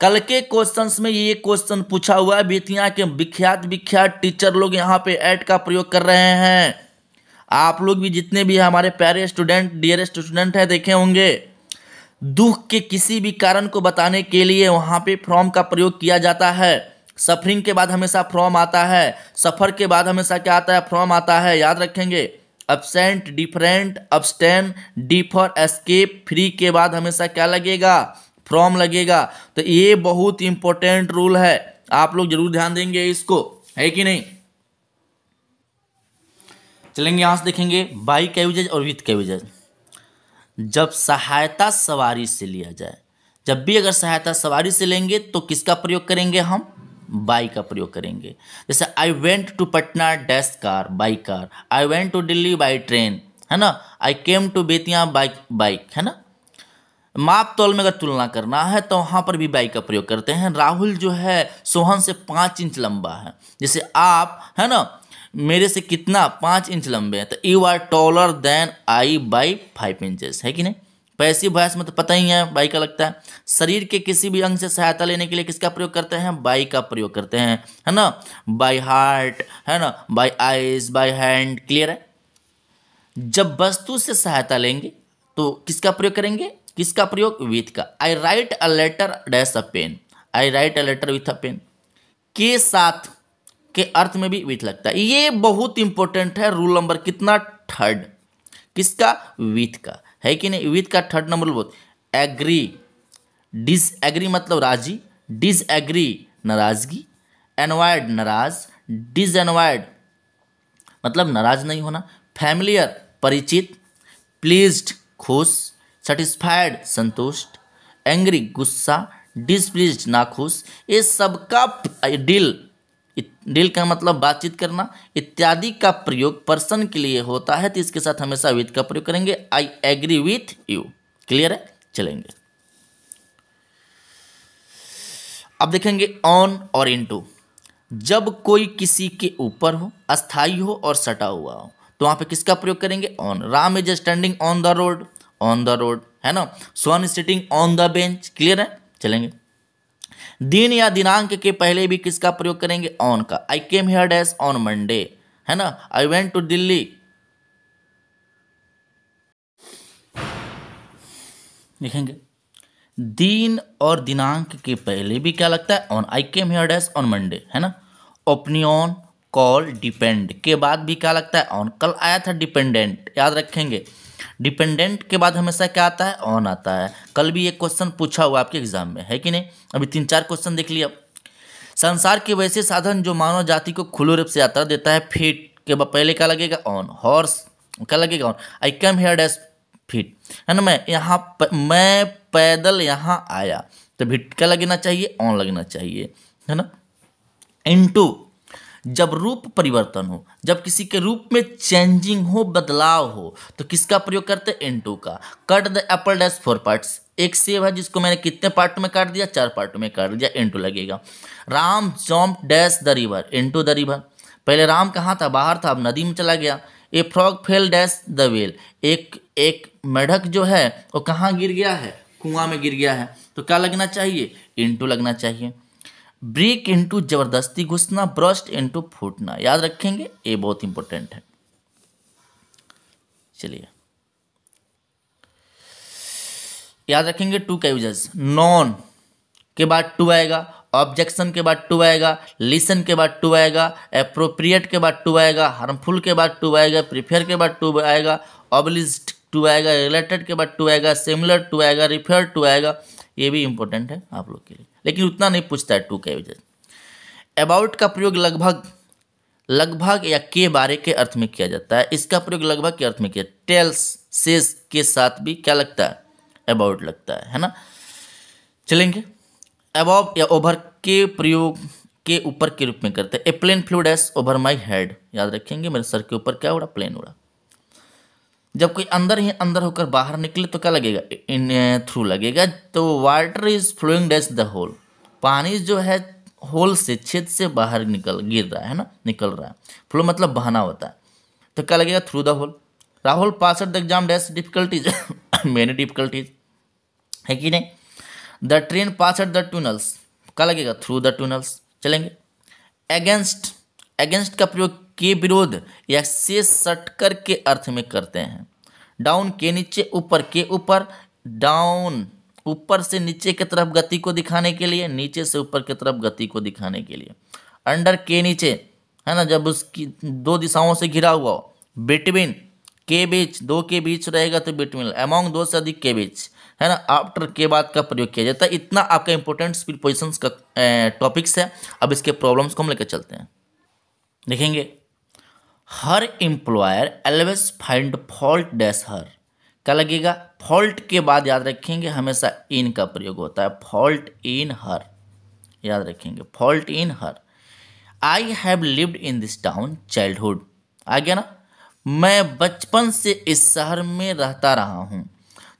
कल के क्वेश्चंस में ये क्वेश्चन पूछा हुआ है, बेतिया के विख्यात विख्यात टीचर लोग यहाँ पे ऐड का प्रयोग कर रहे हैं। आप लोग भी जितने भी हमारे प्यारे स्टूडेंट डियरेस्ट स्टूडेंट हैं, देखे होंगे। दुख के किसी भी कारण को बताने के लिए वहाँ पे फ्रॉम का प्रयोग किया जाता है। सफरिंग के बाद हमेशा फ्रॉम आता है। सफ़र के बाद हमेशा क्या आता है? फ्रॉम आता है। याद रखेंगे absent different abstain differ escape free के बाद हमेशा क्या लगेगा? फ्रॉम लगेगा। तो ये बहुत इंपॉर्टेंट रूल है। आप लोग ज़रूर ध्यान देंगे इसको। है कि नहीं? चलेंगे, यहाँ से देखेंगे बाई कैविजेज और विथ कैविजेज जब सहायता सवारी से लिया जाए, जब भी अगर सहायता सवारी से लेंगे तो किसका प्रयोग करेंगे हम? बाई का प्रयोग करेंगे। जैसे I went to Patna dash car by car I went to Delhi by train है ना? I came to Bettiah bike bike है ना? माप तोल में अगर तुलना करना है तो वहाँ पर भी बाइक का प्रयोग करते हैं। राहुल जो है, सोहन से पाँच इंच लंबा है। जैसे, आप, है ना? मेरे से कितना? पाँच इंच लंबे हैं। तो you are taller than I by five inches है कि नहीं? पैसिव वॉयस में तो पता ही है बाई का लगता है। शरीर के किसी भी अंग से सहायता लेने के लिए किसका प्रयोग करते हैं? बाई का प्रयोग करते हैं, है ना? बाई हार्ट है ना? By eyes by hand clear है? जब वस्तु से सहायता लेंगे तो किसका प्रयोग करेंगे? किसका प्रयोग? विथ का। I write a letter dash a pen I write a letter with a pen के साथ, के अर्थ में भी विथ लगता है। ये बहुत इंपॉर्टेंट है रूल नंबर कितना? थर्ड किसका? विथ का। है कि नहीं? विथ का थर्ड नंबर बहुत एग्री डिस एग्री मतलब राज़ी। डिस एग्री नाराज़गी। एनवायड नाराज़। डिस एनवायड मतलब नाराज़ नहीं होना। फैमिलियर परिचित। प्लीज्ड खुश। सेटिस्फाइड संतुष्ट। एंग्री गुस्सा। डिसप्लीज नाखुश। ये सबका डील डील का मतलब बातचीत करना, इत्यादि का प्रयोग पर्सन के लिए होता है तो इसके साथ हमेशा विथ का प्रयोग करेंगे। I agree with you clear है? चलेंगे। अब देखेंगे ऑन और इनटू जब कोई किसी के ऊपर हो अस्थाई हो और सटा हुआ हो तो वहाँ पे किसका प्रयोग करेंगे? On Ram is standing on the road on the road है ना? Son sitting on the bench clear है? चलेंगे। दिन या दिनांक के पहले भी किसका प्रयोग करेंगे? ऑन का। I came here dash on Monday है ना? आई वेंट टू दिल्ली लिखेंगे दिन और दिनांक के पहले भी क्या लगता है? On I came here dash on Monday है ना? ओपिनियन कॉल डिपेंड के बाद भी क्या लगता है? ऑन कल आया था डिपेंडेंट याद रखेंगे। डिपेंडेंट के बाद हमेशा क्या आता है? ऑन आता है। कल भी एक क्वेश्चन पूछा हुआ आपके एग्ज़ाम में है कि नहीं? अभी तीन चार क्वेश्चन देख लिया। संसार के वैसे साधन जो मानव जाति को खुले रूप से यात्रा देता है फिट के बाद पहले क्या लगेगा? ऑन हॉर्स क्या लगेगा? On I came here dash foot है ना मैं? यहाँ प, मैं पैदल यहाँ आया। तो फिट क्या लगना चाहिए? ऑन लगना चाहिए। है ना? इंटू जब रूप परिवर्तन हो, जब किसी के रूप में चेंजिंग हो, बदलाव हो तो किसका प्रयोग करते हैं? एन टू का। Cut the apple dash four parts एक सेव है जिसको मैंने कितने पार्ट में काट दिया? चार पार्ट में काट दिया। एन टू लगेगा। Ram jump dash the river into the river पहले राम कहाँ था? बाहर था। अब नदी में चला गया। A frog fell dash the well एक एक मेढक जो है, वो कहाँ गिर गया है? कुआँ में गिर गया है। तो क्या लगना चाहिए? इंटू लगना चाहिए। ब्रेक इनटू ज़बरदस्ती घुसना ब्रस्ट इनटू फूटना। याद रखेंगे, ये बहुत इंपॉर्टेंट है। चलिए। याद रखेंगे टू का यूजेस नॉन के बाद टू आएगा ऑब्जेक्शन के बाद टू आएगा लिसन के बाद टू आएगा अप्रोप्रिएट के बाद टू आएगा हार्मफुल के बाद टू आएगा प्रिफेयर के बाद टू आएगा ऑबलिस्ट टू आएगा रिलेटेड के बाद टू आएगा सिमिलर टू आएगा रिफेयर टू आएगा। ये भी इंपॉर्टेंट है आप लोग के लिए। लेकिन उतना नहीं पूछता है टू के वजह अबाउट का प्रयोग लगभग लगभग या के बारे के अर्थ में किया जाता है। इसका प्रयोग लगभग के अर्थ में किया टेल्स सेस के साथ भी क्या लगता है? अबाउट लगता है है ना? चलेंगे। अबाव या ओवर के प्रयोग के ऊपर के रूप में करते हैं। A plane flies over my head याद रखेंगे, मेरे सर के ऊपर क्या उड़ा? प्लेन उड़ा। जब कोई अंदर ही अंदर होकर बाहर निकले तो क्या लगेगा? इन थ्रू लगेगा। तो water is flowing dash the hole पानी जो है होल से, छेद से बाहर निकल, गिर रहा है ना? निकल रहा है। फ्लो मतलब बहाना होता है। तो क्या लगेगा? Through the hole Rahul pass the exam dash difficulties many difficulties है कि नहीं? The train pass the tunnels क्या लगेगा? थ्रू द टूनल्स चलेंगे। अगेंस्ट अगेंस्ट का प्रयोग के विरोध या से सटकर के अर्थ में करते हैं। डाउन के नीचे, ऊपर के ऊपर, डाउन, ऊपर से नीचे की तरफ़ गति को दिखाने के लिए, नीचे से ऊपर की तरफ़ गति को दिखाने के लिए। अंडर के नीचे, है ना, जब उसकी दो दिशाओं से घिरा हुआ हो बिटवीन के बीच, दो के बीच रहेगा तो बिटवीन अमोंग दो से अधिक के बीच, है ना आफ्टर के बाद का प्रयोग किया जाता है। इतना आपका इंपॉर्टेंट स्पीड पोजिशन का टॉपिक्स है। अब इसके प्रॉब्लम्स को हम लेकर चलते हैं। देखेंगे। Her employer always find fault dash her क्या लगेगा? फॉल्ट के बाद याद रखेंगे, हमेशा इन का प्रयोग होता है। फॉल्ट इन हर याद रखेंगे fault in her I have lived in this town childhood आ गया ना? मैं बचपन से इस शहर में रहता रहा हूँ।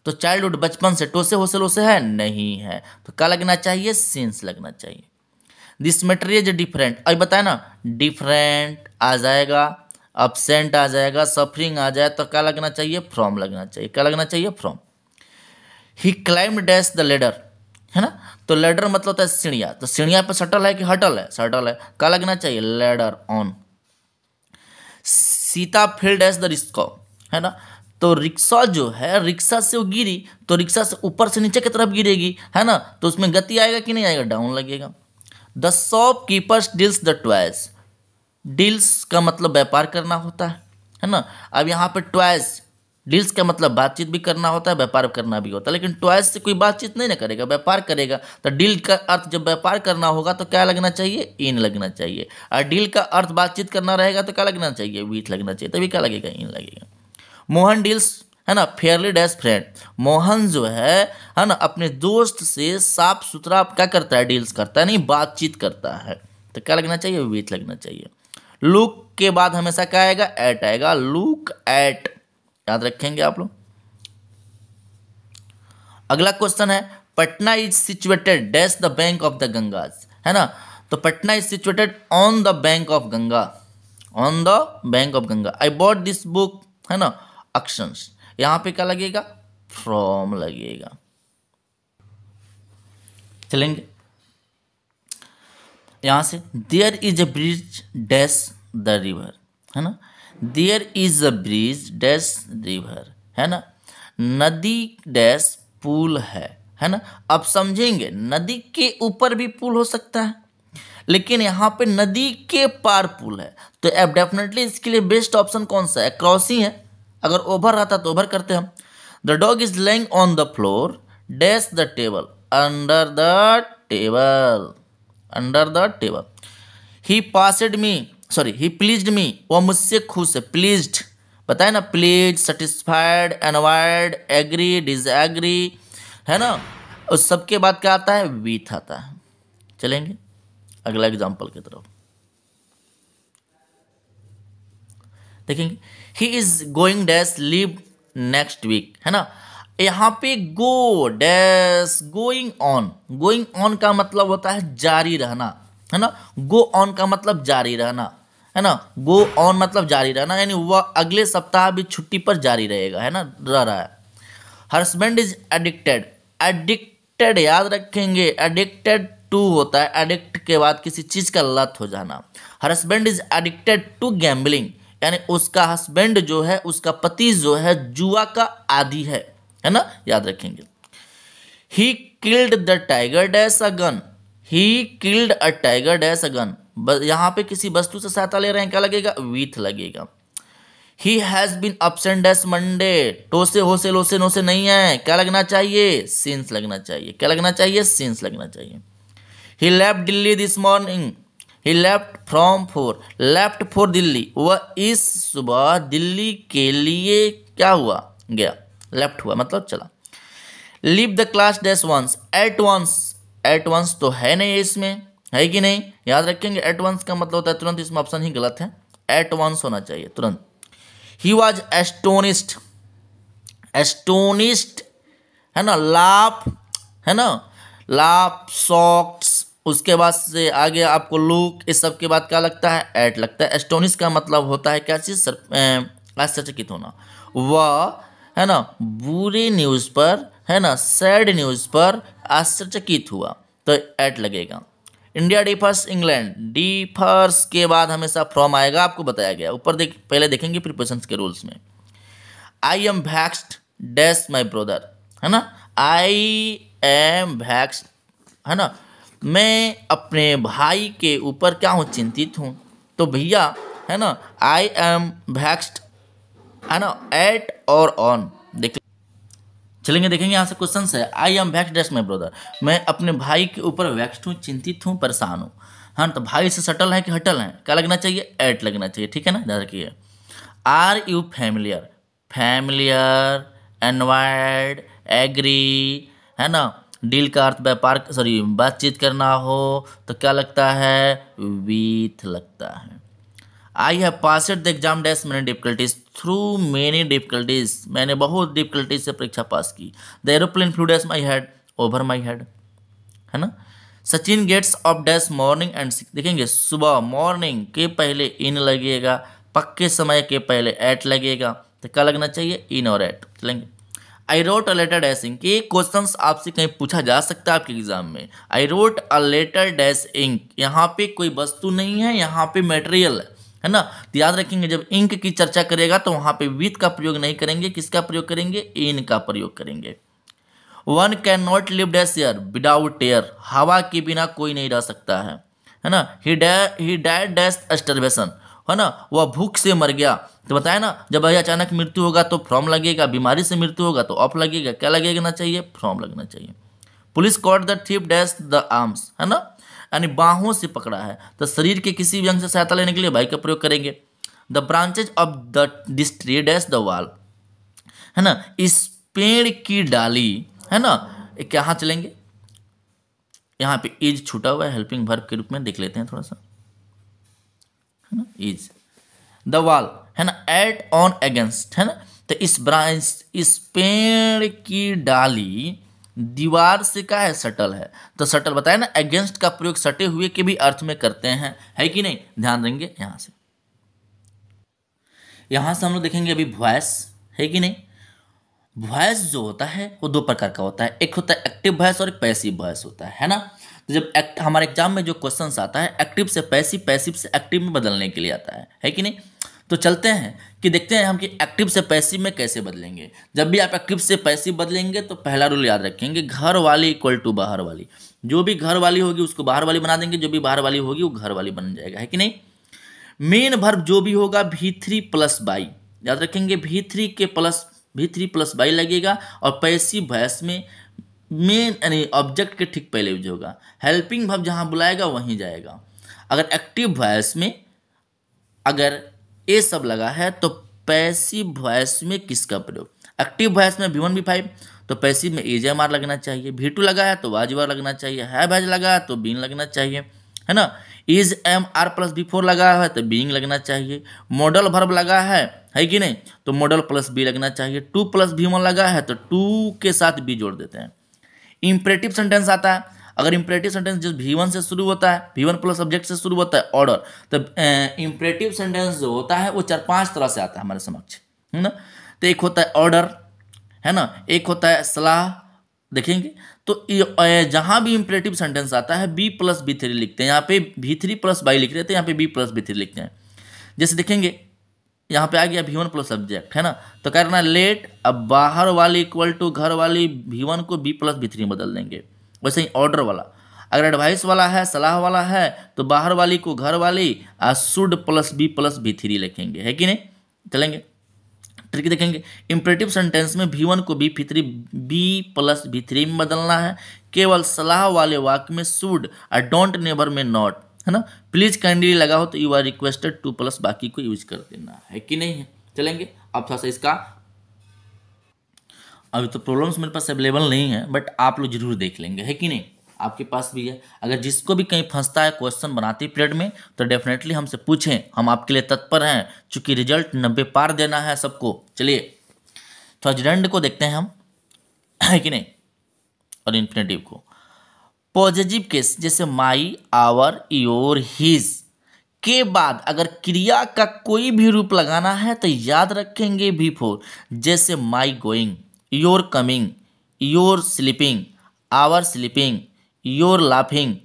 तो चाइल्डहुड बचपन से टोसे होसे लोसे है? नहीं है। तो क्या लगना चाहिए? सेंस लगना चाहिए। दिस मटेरियल डिफरेंट अभी बताए ना डिफरेंट आ जाएगा। अपसेंट आ जाएगा सफरिंग आ जाए तो क्या लगना चाहिए? फ्रॉम लगना चाहिए। क्या लगना चाहिए? From he climb dash the ladder है ना? तो लेडर मतलब होता है सीढ़िया। तो सीढ़िया पे सटल है कि हटल है? सटल है। क्या लगना चाहिए? Ladder on Sita fell dash the रिस्को है ना? तो रिक्शा जो है रिक्शा से वो गिरी तो रिक्शा से ऊपर से नीचे की तरफ़ गिरेगी। है ना? तो उसमें गति आएगा कि नहीं आएगा? डाउन लगेगा। The shopkeepers deals the twice deals का मतलब व्यापार करना होता है है ना? अब यहाँ पर ट्वाइस, डील्स का मतलब बातचीत भी करना होता है, व्यापार करना भी होता है, लेकिन ट्वाइस से कोई बातचीत नहीं ना करेगा, व्यापार करेगा। तो डील का अर्थ जब व्यापार करना होगा तो क्या लगना चाहिए? इन लगना चाहिए। और डील का अर्थ बातचीत करना रहेगा तो क्या लगना चाहिए? वीट लगना चाहिए, तभी क्या लगेगा? इन लगेगा। मोहन डील्स, है ना? Fairlie dash friend. मोहन जो है है ना, अपने दोस्त से साफ़ सुथरा क्या करता है? डील्स करता है, नहीं, बातचीत करता है। तो क्या लगना चाहिए? वीट लगना चाहिए। लुक के बाद हमेशा क्या आएगा? एट आएगा। लुक एट याद रखेंगे आप लोग। अगला क्वेश्चन है, Patna is situated dash the bank of the Ganges है ना? तो Patna is situated on the bank of Ganga on the bank of Ganga I bought this book है ना? अक्शंस यहाँ पे क्या लगेगा? फ्रॉम लगेगा। चलेंगे। यहाँ से there is a bridge dash the river है ना? There is a bridge dash river है ना? नदी डैश पुल है। है ना? अब समझेंगे, नदी के ऊपर भी पुल हो सकता है, लेकिन यहाँ पे नदी के पार पुल है। तो अब डेफिनेटली इसके लिए बेस्ट ऑप्शन कौन सा है? क्रॉसिंग है। अगर ओवर रहता तो ओवर करते हम। The dog is lying on the floor dash the table under the table under the table he passed me sorry he pleased me वो मुझसे खुश है प्लीज्ड बताए ना please satisfied annoyed agree disagree है ना? उस सबके बाद क्या आता है? वीथ आता है। चलेंगे? अगला एग्ज़ाम्पल की तरफ़। देखेंगे। He is going dash leave next week है ना? यहाँ पे go dash going on going on का मतलब होता है जारी रहना, है ना? गो ऑन का मतलब जारी रहना, है ना? गो ऑन मतलब जारी रहना, यानी वह अगले सप्ताह भी छुट्टी पर जारी रहेगा, है ना? रह रहा है। हस्बैंड इज़ एडिक्टेड एडिक्टेड याद रखेंगे एडिक्टेड टू होता है एडिक्ट के बाद किसी चीज़ का लत हो जाना। Husband is addicted to gambling यानी उसका हस्बैंड जो है, उसका पति जो है, जुआ का आदि है। है ना? याद रखेंगे। He killed the tiger dash a gun he killed a tiger dash a gun यहाँ पे किसी वस्तु से सहायता ले रहे हैं, क्या लगेगा? वीथ लगेगा। He has been absent dash Monday टोसे, होसे, लोसे, नोसे नहीं है। क्या लगना चाहिए? सीन्स लगना चाहिए। क्या लगना चाहिए? सीन्स लगना चाहिए। He left Delhi this morning he left from four left for Delhi. वह इस सुबह दिल्ली के लिए क्या हुआ? गया। लेफ़्ट हुआ मतलब चला। Leave the class dash once at once at once तो है नहीं इसमें, है कि नहीं? याद रखेंगे एट वंस का मतलब होता है तुरंत, इसमें ऑप्शन ही गलत है। एट वंस होना चाहिए, तुरंत। ही वॉज़ एस्टोनिस्ट एस्टोनिस्ट है ना? लाप है ना? लाप सॉक्स उसके बाद से आगे आपको लुक इस सब के बाद क्या लगता है? एट लगता है। एस्टोनिस का मतलब होता है क्या चीज़? आश्चर्यचकित होना। वह है ना, बुरे न्यूज़ पर, है ना, सैड न्यूज़ पर आश्चर्यचकित हुआ तो एट लगेगा। इंडिया डिफर्स इंग्लैंड डिफर्स के बाद हमेशा फ्रॉम आएगा, आपको बताया गया। ऊपर देख, पहले देखेंगे प्रिपोजिशंस के रूल्स में। I am vexed dash my brother है ना? आई एम वैक्सड है ना? मैं अपने भाई के ऊपर क्या हूँ, चिंतित हूँ? तो भैया, है ना आई एम वैक्सड है ना? एट और ऑन देख चलेंगे, देखेंगे यहाँ से क्वेश्चन है। I am vex dash my brother मैं अपने भाई के ऊपर वैक्सड हूँ, चिंतित हूँ, परेशान हूँ। हाँ तो भाई से सटल है कि हटल है? क्या लगना चाहिए? एट लगना चाहिए, ठीक है ना? ध्यान रखिए। Are you familiar familiar annoyed agree है ना? डील का अर्थ व्यापार सॉरी बातचीत करना हो तो क्या लगता है? वीथ लगता है। I have pass the exam dash many difficulties through many difficulties मैंने बहुत डिफिकल्टीज से परीक्षा पास की। The aeroplane flew dash my head over my head है ना? Sachin gets off dash morning and देखेंगे, सुबह मॉर्निंग के पहले इन लगेगा, पक्के समय के पहले एट लगेगा। तो क्या लगना चाहिए? इन और एट चलेंगे। I wrote a letter dashing के क्वेश्चन आपसे कहीं पूछा जा सकता है आपके एग्ज़ाम में। I wrote a letter dash ink यहाँ पे कोई वस्तु नहीं है, यहाँ पे मेटेरियल है। है ना? तो याद रखेंगे, जब इंक की चर्चा करेगा तो वहाँ पे विथ का प्रयोग नहीं करेंगे, किसका प्रयोग करेंगे? इन का प्रयोग करेंगे। One cannot live dash air without air हवा के बिना कोई नहीं रह सकता है। है ना? ही ही डाइड डैश है ना? वह भूख से मर गया। तो बताया ना, जब अचानक मृत्यु होगा तो फ्रॉम लगेगा, बीमारी से मृत्यु होगा तो ऑफ़ लगेगा। क्या लगेगा ना चाहिए? फ्रॉम लगना चाहिए। Police caught the thief dash the arms है ना? यानी बाहों से पकड़ा है। तो शरीर के किसी भी अंग से सहायता लेने के लिए भाई का प्रयोग करेंगे। The branches of the this tree dash the wall है ना? इस पेड़ की डाली, है ना? कहाँ चलेंगे? यहाँ पे इज़ छूटा हुआ है हेल्पिंग वर्ब के रूप में देख लेते हैं थोड़ा सा। है ना? इज़ द वाल है ना? एट ऑन अगेंस्ट है ना? तो इस ब्रांच इस पेड़ की डाली दीवार से क्या है सटल है। तो सटल बताया ना अगेंस्ट का प्रयोग सटे हुए के भी अर्थ में करते हैं। है कि नहीं? ध्यान देंगे यहाँ से। यहाँ से हम लोग देखेंगे अभी वॉयस है कि नहीं? वॉयस जो होता है, वो दो प्रकार का होता है। एक होता है एक्टिव वॉयस और एक पैसिव वॉयस होता है है ना? तो जब एक्ट हमारे एग्ज़ाम में जो क्वेश्चन आता है एक्टिव से पैसिव पैसिव से एक्टिव में बदलने के लिए आता है। है कि नहीं? तो चलते हैं कि देखते हैं हम कि एक्टिव से पैसिव में कैसे बदलेंगे। जब भी आप एक्टिव से पैसिव बदलेंगे तो पहला रूल याद रखेंगे, घर वाली इक्वल टू बाहर वाली। जो भी घर वाली होगी, उसको बाहर वाली बना देंगे, जो भी बाहर वाली होगी, वो घर वाली बन जाएगा, है कि नहीं? मेन भर्व जो भी होगा भी थ्री प्लस बाई याद रखेंगे भी थ्री के plus V three plus by लगेगा, और पैसिव भैंस में मेन यानी ऑब्जेक्ट के ठीक पहले यूज़ होगा। हेल्पिंग भव जहाँ बुलाएगा, वहीं जाएगा। अगर एक्टिव वॉयस में, अगर ये सब लगा है तो पैसिव वॉयस में किसका प्रयोग? एक्टिव वॉयस में वी वन वी फाइव तो पैसिव में एज एम आर लगना चाहिए। वी टू लगा है तो वाजवार लगना चाहिए। है भैज लगा है तो बीन लगना चाहिए। है ना? Is am are plus B four लगा है तो बीइंग लगना चाहिए। मॉडल भर्ब लगा है है कि नहीं? तो मॉडल प्लस बी लगना चाहिए। टू प्लस बी वन लगा है तो टू के साथ बी जोड़ देते हैं। इंपरेटिव सेंटेंस आता है। अगर इंपरेटिव सेंटेंस जिस वी वन से शुरू होता है वी वन प्लस सब्जेक्ट से शुरू होता है ऑर्डर तो इंपरेटिव सेंटेंस जो होता है, वो चार पाँच तरह से आता है हमारे समक्ष, है ना? तो एक होता है ऑर्डर है ना? एक होता है सलाह, देखेंगे? तो जहाँ भी इंपरेटिव सेंटेंस आता है बी प्लस बी थ्री लिखते हैं। यहाँ पे बी थ्री प्लस बाई लिख रहे थे, यहाँ पे बी प्लस बी थ्री लिखते हैं। जैसे देखेंगे, यहाँ पे आ गया वी वन प्लस सब्जेक्ट है ना? तो कह करना लेट अब बाहर वाली इक्वल टू घर वाली वी वन को बी प्लस बी थ्री बदल देंगे। वैसे ही ऑर्डर वाला। अगर एडवाइस वाला है, सलाह वाला है तो बाहर वाली को घर वाली, आ should plus B plus B three लिखेंगे। है कि नहीं? चलेंगे। ट्रिक देखेंगे। इंपरेटिव सेंटेंस में भी वन को बी फित्री बी प्लस बी थ्री में बदलना है। केवल सलाह वाले वाक्य में शुड आ डोंट नेबर में नॉट है ना? प्लीज़ काइंडली लगा हो तो you are requested to plus बाकी को यूज़ कर देना। है कि नहीं? है चलेंगे। अब थोड़ा सा इसका अभी तो प्रॉब्लम्स मेरे पास अवेलेबल नहीं है बट आप लोग ज़रूर देख लेंगे, है कि नहीं? आपके पास भी है। अगर जिसको भी कहीं फंसता है क्वेश्चन बनाते पीरियड में तो डेफिनेटली हमसे पूछें। हम आपके लिए तत्पर हैं, चूँकि रिज़ल्ट नब्बे पार देना है सबको। चलिए तो अजरेंड को देखते हैं हम, है कि नहीं? और इन्फिनेटिव को। पॉजिटिव केस जैसे माई आवर योर हिज के बाद अगर क्रिया का कोई भी रूप लगाना है तो याद रखेंगे भी फोर जैसे my going your coming your sleeping our sleeping your laughing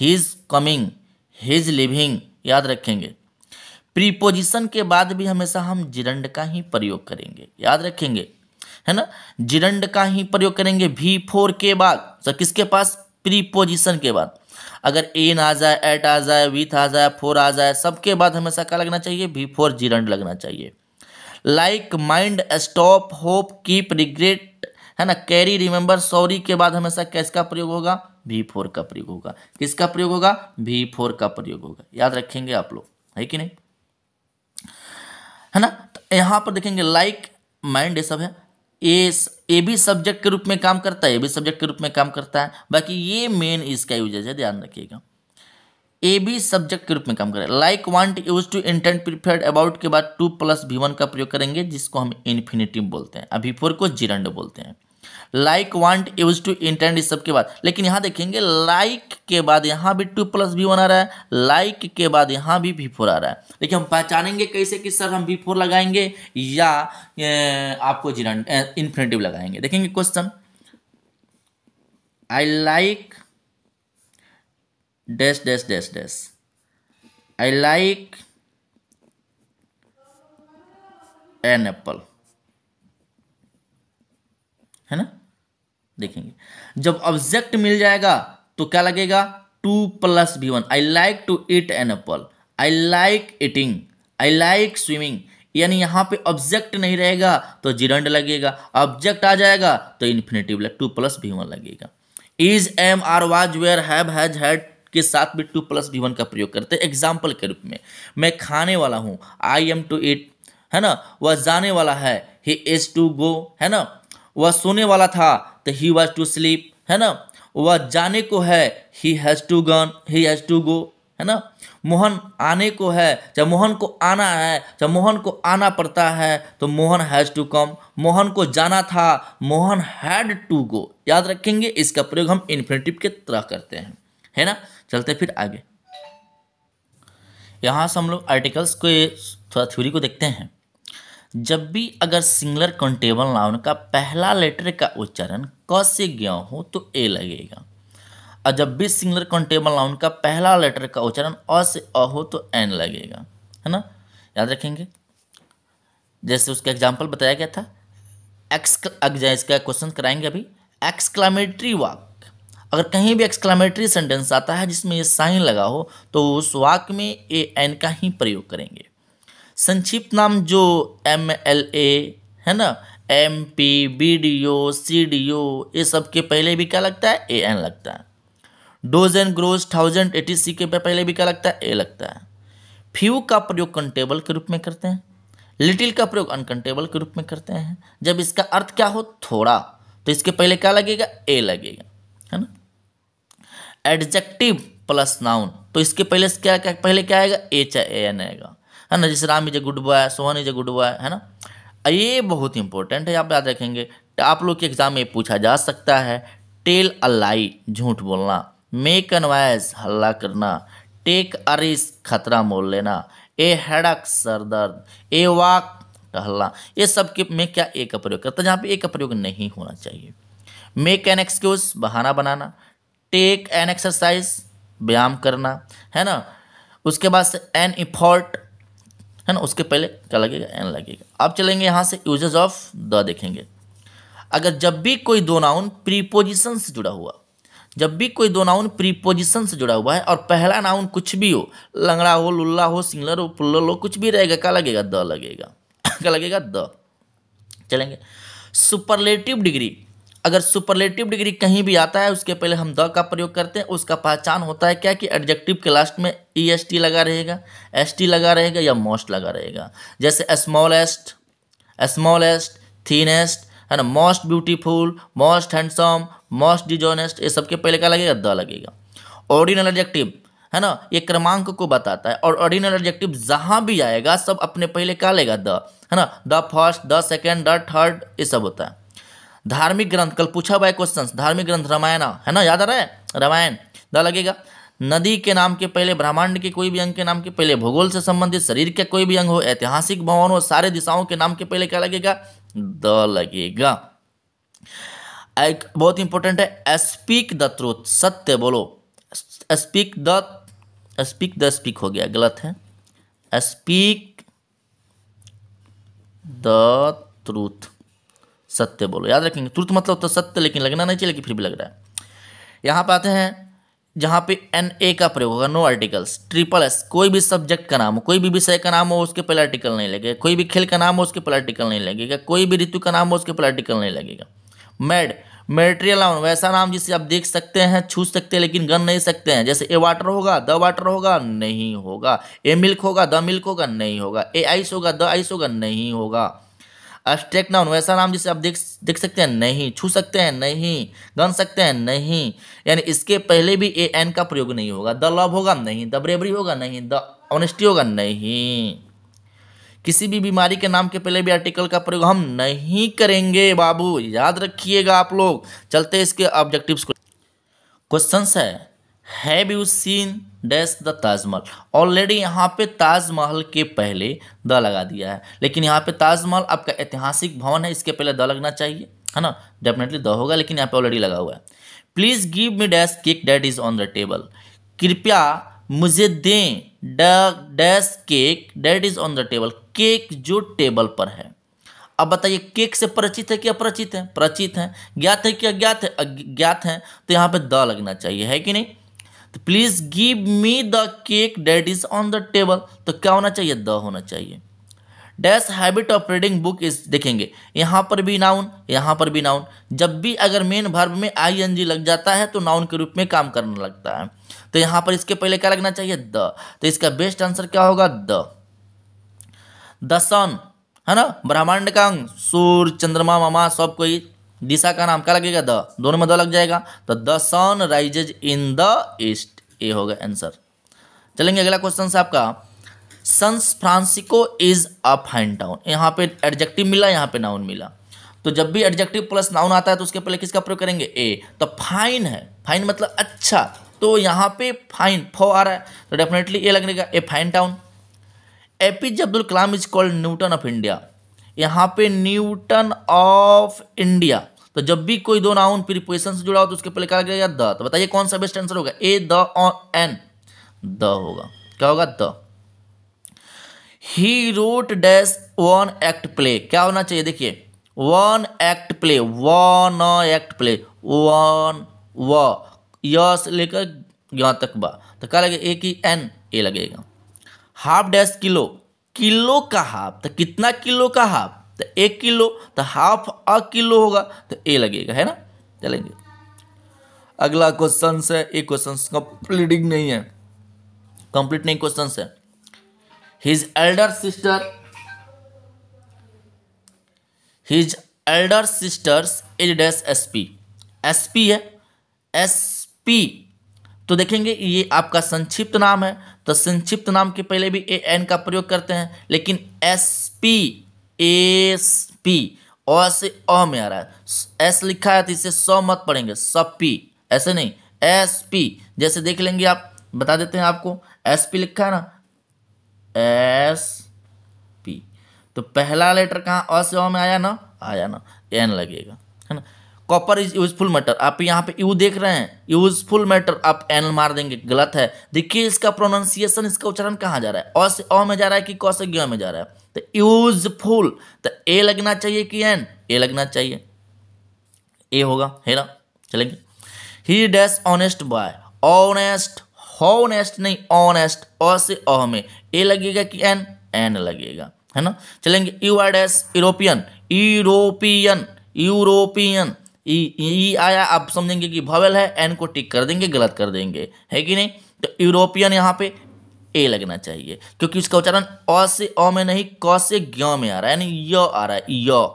his coming his living याद रखेंगे। प्रीपोजिशन के बाद भी हमेशा हम जिरंड का ही प्रयोग करेंगे। याद रखेंगे। है ना? जिरंड का ही प्रयोग करेंगे। भी फोर के बाद। तो किसके पास? प्रीपोजिशन के बाद। अगर एन आ जाए एट आ जाए विथ आ जाए फोर आ जाए, सबके बाद हमेशा क्या लगना चाहिए? भी फोर जिरंड लगना चाहिए। Like mind stop hope keep regret है ना? कैरी रिमेंबर सॉरी के बाद हमेशा किसका प्रयोग होगा? भी फोर का प्रयोग होगा। किसका प्रयोग होगा? भी फोर का प्रयोग होगा। याद रखेंगे आप लोग। है कि नहीं? है ना? तो यहाँ पर देखेंगे लाइक माइंड ये सब है। ए ए भी सब्जेक्ट के रूप में काम करता है ए भी सब्जेक्ट के रूप में काम करता है। बाकी ये मेन इसका यूजेज है, ध्यान रखिएगा। ए बी सब्जेक्ट के रूप में काम करें like want use to intent preferred about के बाद टू प्लस भी वन का प्रयोग करेंगे जिसको हम इन्फिनेटिव बोलते हैं। अभी फोर को जिरंड बोलते हैं। Like want use to intend इस सब के बाद। लेकिन यहाँ देखेंगे लाइक like के बाद यहाँ भी टू प्लस भी वन आ रहा है। लाइक like के बाद यहाँ भी भी फोर आ रहा है। देखिए हम पहचानेंगे कैसे कि सर हम भी फोर लगाएँगे या ए, आपको जिरंड इन्फिनेटिव लगाएँगे। देखेंगे question I like dash dash dash dash I like an apple है ना? देखेंगे। जब ऑब्जेक्ट मिल जाएगा तो क्या लगेगा? To plus V one. I like to eat an apple I like eating I like swimming यानी यहाँ पे ऑब्जेक्ट नहीं रहेगा तो जिरंड लगेगा। ऑब्जेक्ट आ जाएगा तो infinitive to plus V one लगेगा। Is am are was were have has had के साथ भी टू प्लस बी वन का प्रयोग करते हैं। एग्ज़ाम्पल के रूप में, मैं खाने वाला हूँ आई एम टू इट है ना? वह जाने वाला है ही इज़ टू गो है ना? वह सोने वाला था तो ही वॉज़ टू स्लीप है ना? वह जाने को है he has to gone he has to go है ना? मोहन आने को है, जब मोहन को आना है, जब मोहन को आना पड़ता है तो Mohan has to come Mohan को जाना था, मोहन हैड टू गो याद रखेंगे, इसका प्रयोग हम इन्फिनेटिव के तरह करते हैं, है ना? चलते फिर आगे। यहाँ से हम लोग आर्टिकल्स को थोड़ा थ्योरी को देखते हैं। जब भी अगर सिंगलर काउंटेबल नाउन का पहला लेटर का उच्चारण क से गया हो तो ए लगेगा। और जब भी सिंगलर काउंटेबल नाउन का पहला लेटर का उच्चारण अ से अ हो तो एन लगेगा, है ना? याद रखेंगे? जैसे उसका एग्ज़ाम्पल बताया गया था। एक्स इसका क्वेश्चन कराएँगे अभी। एक्सक्लामेटरी वाक अगर कहीं भी एक्सक्लामेटरी सेंटेंस आता है जिसमें ये साइन लगा हो तो उस वाक में ए, एन का ही प्रयोग करेंगे। संक्षिप्त नाम जो एम, एल, ए, है ना? M, P, B, D, O, C, D, O, ये सब के पहले भी क्या लगता है? ए, एन लगता है। डोजन ग्रोज थाउज़ेंड एटी सी के पहले भी क्या लगता है? ए लगता है। फ्यू का प्रयोग कंटेबल के रूप में करते हैं। लिटिल का प्रयोग अनकंटेबल के रूप में करते हैं। जब इसका अर्थ क्या हो? थोड़ा। तो इसके पहले क्या लगेगा? ए लगेगा। है ना? Adjective plus noun. तो इसके पहले क्या क्या पहले क्या आएगा? एच ए एन आएगा। है ना? जैसे Ram is a good boy, Sohan is a good boy, है ना? ये बहुत इंपॉर्टेंट है आप याद रखेंगे। आप लोग के एग्ज़ाम में पूछा जा सकता है, टेल अलाई झूठ बोलना। मेक एन वॉयस हल्ला करना। टेक अ अरिस खतरा मोल लेना। ए हेडक सर दर्द ए वाक, टहलना। ये सब के में क्या ए का प्रयोग करता है? जहाँ पे ए का प्रयोग नहीं होना चाहिए। मेक एन एक्सक्यूज, बहाना बनाना। टेक एन एक्सरसाइज व्यायाम करना, है ना? उसके बाद से एन इफॉर्ट है ना? उसके पहले क्या लगेगा? एन लगेगा। अब चलेंगे यहाँ से यूजेज ऑफ़ द देखेंगे। अगर जब भी कोई दो नाउन प्रीपोजिशन से जुड़ा हुआ, जब भी कोई दो नाउन प्रीपोजिशन से जुड़ा हुआ है और पहला नाउन कुछ भी हो, लंगड़ा हो, लुल्ला हो, सिंगलर हो, पुल्लर हो, कुछ भी रहेगा, क्या लगेगा? द लगेगा। (coughs) क्या लगेगा? द। चलेंगे। सुपरलेटिव डिग्री अगर सुपरलेटिव डिग्री कहीं भी आता है, उसके पहले हम द का प्रयोग करते हैं, उसका पहचान होता है क्या कि एडजेक्टिव के लास्ट में ई एस टी लगा रहेगा एस टी लगा रहेगा या मोस्ट लगा रहेगा। जैसे स्मॉलेस्ट स्मॉलेस्ट थीनेस्ट है ना most beautiful most handsome most dishonest ये सबके पहले क्या लगेगा? द लगेगा। ऑर्डिनल एडजेक्टिव है ना, ये क्रमांक को बताता है। और ऑर्डिनल एडजेक्टिव जहाँ भी आएगा, सब अपने पहले क्या लेगा? द, है ना, the first the second the third ये सब होता है। धार्मिक ग्रंथ, कल पूछा हुआ है क्वेश्चन धार्मिक ग्रंथ रामायण, है ना? याद आ रहा है? रामायण द लगेगा। नदी के नाम के पहले, ब्रह्मांड के कोई भी अंग के नाम के पहले, भूगोल से संबंधित, शरीर के कोई भी अंग हो, ऐतिहासिक भवन हो, सारे दिशाओं के नाम के पहले क्या लगेगा? द लगेगा। एक बहुत इंपॉर्टेंट है स्पीक द ट्रूथ सत्य बोलो। Speak the speak the speak हो गया, गलत है। स्पीक द ट्रूथ सत्य बोलो। याद रखेंगे ट्रुथ मतलब तो सत्य, लेकिन लगना नहीं चाहिए, लेकिन फिर भी लग रहा है। यहाँ पे आते हैं, जहाँ पे एन ए का प्रयोग होगा नो आर्टिकल्स ट्रिपल एस कोई भी सब्जेक्ट का नाम हो, कोई भी विषय का नाम हो, उसके पहले आर्टिकल नहीं लगेगा। कोई भी खेल का नाम हो, उसके पहले आर्टिकल नहीं लगेगा। कोई भी ऋतु का नाम हो, उसके पहले आर्टिकल नहीं लगेगा। मेड मेटेरियल नाउन वैसा नाम जिसे आप देख सकते हैं, छू सकते हैं, लेकिन गन नहीं सकते हैं। जैसे ए वाटर होगा, द वाटर होगा, नहीं होगा। ए मिल्क होगा, द मिल्क होगा, नहीं होगा। ए आइस होगा, द आइस होगा, नहीं होगा। एब्स्ट्रैक्ट नाउन वैसा नाम जिसे आप देख देख सकते हैं, नहीं, छू सकते हैं, नहीं, गन सकते हैं, नहीं। यानी इसके पहले भी ए, एन का प्रयोग नहीं होगा। द लव होगा, नहीं। द ब्रेवरी होगा, नहीं। द ऑनेस्टी होगा, नहीं। किसी भी बीमारी के नाम के पहले भी आर्टिकल का प्रयोग हम नहीं करेंगे, बाबू। याद रखिएगा आप लोग। चलते इसके ऑब्जेक्टिव्स को। क्वेश्चन है। Have you seen dash the Taj Mahal already यहाँ पे ताजमहल के पहले द लगा दिया है। लेकिन यहाँ पे ताजमहल आपका ऐतिहासिक भवन है, इसके पहले द लगना चाहिए, है ना? डेफिनेटली द होगा, लेकिन यहाँ पे ऑलरेडी लगा हुआ है। Please give me dash cake that is on the table कृपया मुझे दें dash cake that is on the table cake जो टेबल पर है। अब बताइए केक से परिचित है कि अपरिचित है? परिचित है। ज्ञात है कि अज्ञात है? अज्ञात है। तो यहाँ पे द लगना चाहिए, है कि नहीं? तो please give me the cake that is on the table तो क्या होना चाहिए? द होना चाहिए। Dash habit of reading book is देखेंगे। यहाँ पर भी नाउन यहाँ पर भी नाउन जब भी अगर मेन वर्ब में आई एन जी लग जाता है तो नाउन के रूप में काम करने लगता है। तो यहाँ पर इसके पहले क्या लगना चाहिए? द। तो इसका बेस्ट आंसर क्या होगा? द। सन है ना? ब्रह्मांड का अंग, सूर्य, चंद्रमा, मामा, सब कोई दिशा का नाम क्या लगेगा? द। दोनों में द लग जाएगा। तो the sun rises in the east. ये होगा आंसर। चलेंगे अगला क्वेश्चन से आपका। San Francisco is a fine town. यहाँ पे एडजेक्टिव मिला, यहाँ पे नाउन मिला। तो जब भी एडजेक्टिव प्लस नाउन आता है तो उसके पहले किसका प्रयोग करेंगे? ए। तो फाइन है। फाइन मतलब अच्छा। तो यहाँ पे फाइन, फो आ रहा है। तो डेफिनेटली ए लगने का, a fine town. A P J Abdul Kalam is called Newton of India. यहाँ पे न्यूटन ऑफ़ इंडिया। तो जब भी कोई दो नाउन प्रीपोजिशन से जुड़ा हो तो उसके पहले क्या लगेगा द तो बताइए कौन सा बेस्ट आंसर होगा? ए, द और एन। द होगा। क्या होगा? The. He wrote dash one act play क्या होना चाहिए? देखिए one act play one act play one व यस लेकर यहाँ तक बा। तो क्या लगेगा? ए की एन ए लगेगा। Half dash kilo. किलो का हाफ़ तो कितना किलो का हाफ़ तो एक किलो तो हाफ़ अ किलो होगा तो ए लगेगा, है ना? चलेंगे। अगला क्वेश्चन है एक क्वेश्चन कंप्लीटिंग नहीं है। कंप्लीट नहीं क्वेश्चन है। His elder sister, his elder sisters is dash sp sp है। Sp तो देखेंगे, ये आपका संक्षिप्त नाम है तो संक्षिप्त नाम के पहले भी ए एन का प्रयोग करते हैं, लेकिन एस पी एस पी। अ से अ में आ रहा है। एस लिखा है तो इसे स मत पढ़ेंगे। सब पी। ऐसे नहीं। S P. जैसे देख लेंगे आप, बता देते हैं आपको। एस पी लिखा है ना? S P. तो पहला लेटर कहाँ अ से ओ में आया ना? आया ना? एन लगेगा। है ना? कॉपर इज़ यूजफुल मैटर आप यहाँ पे यू देख रहे हैं। यूजफुल मैटर आप एन मार देंगे। गलत है। देखिए इसका प्रोनाउंसिएशन इसका उच्चारण कहाँ जा रहा है? अ से अ में जा रहा है कि क से ग में जा रहा है? तो यूजफुल तो ए लगना चाहिए कि एन ए लगना चाहिए। ए होगा। है ना? चलेंगे। He dash honest boy honest honest नहीं ऑनेस्ट अ से अ में। ए लगेगा कि एन एन लगेगा। है ना? चलेंगे। You are dash European European European E आया, आप समझेंगे कि भवेल है, एन को टिक कर देंगे, गलत कर देंगे, है कि नहीं? तो यूरोपियन यहाँ पे ए लगना चाहिए, क्योंकि इसका उच्चारण अ से अ में नहीं, क से ज्ञ में आ रहा है, यानी य आ रहा है, य।